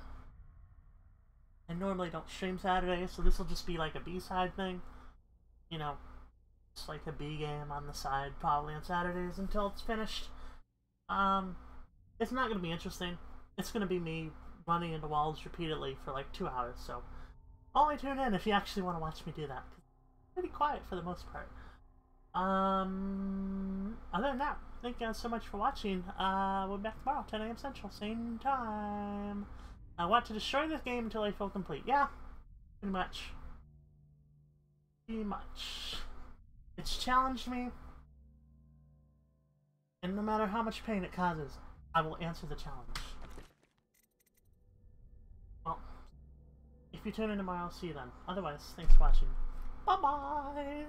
I normally don't stream Saturdays, so this will just be like a B-side thing. You know, just like a B game on the side probably on Saturdays until it's finished. Um, it's not going to be interesting. It's going to be me running into walls repeatedly for like two hours, so only tune in if you actually want to watch me do that. Pretty quiet for the most part. Um, other than that, thank you guys so much for watching. Uh, we'll be back tomorrow, 10 a.m. Central, same time. I want to destroy this game until I feel complete. Yeah, pretty much. Pretty much. It's challenged me. And no matter how much pain it causes, I will answer the challenge. Well, if you tune in tomorrow, I'll see you then. Otherwise, thanks for watching. Bye-bye!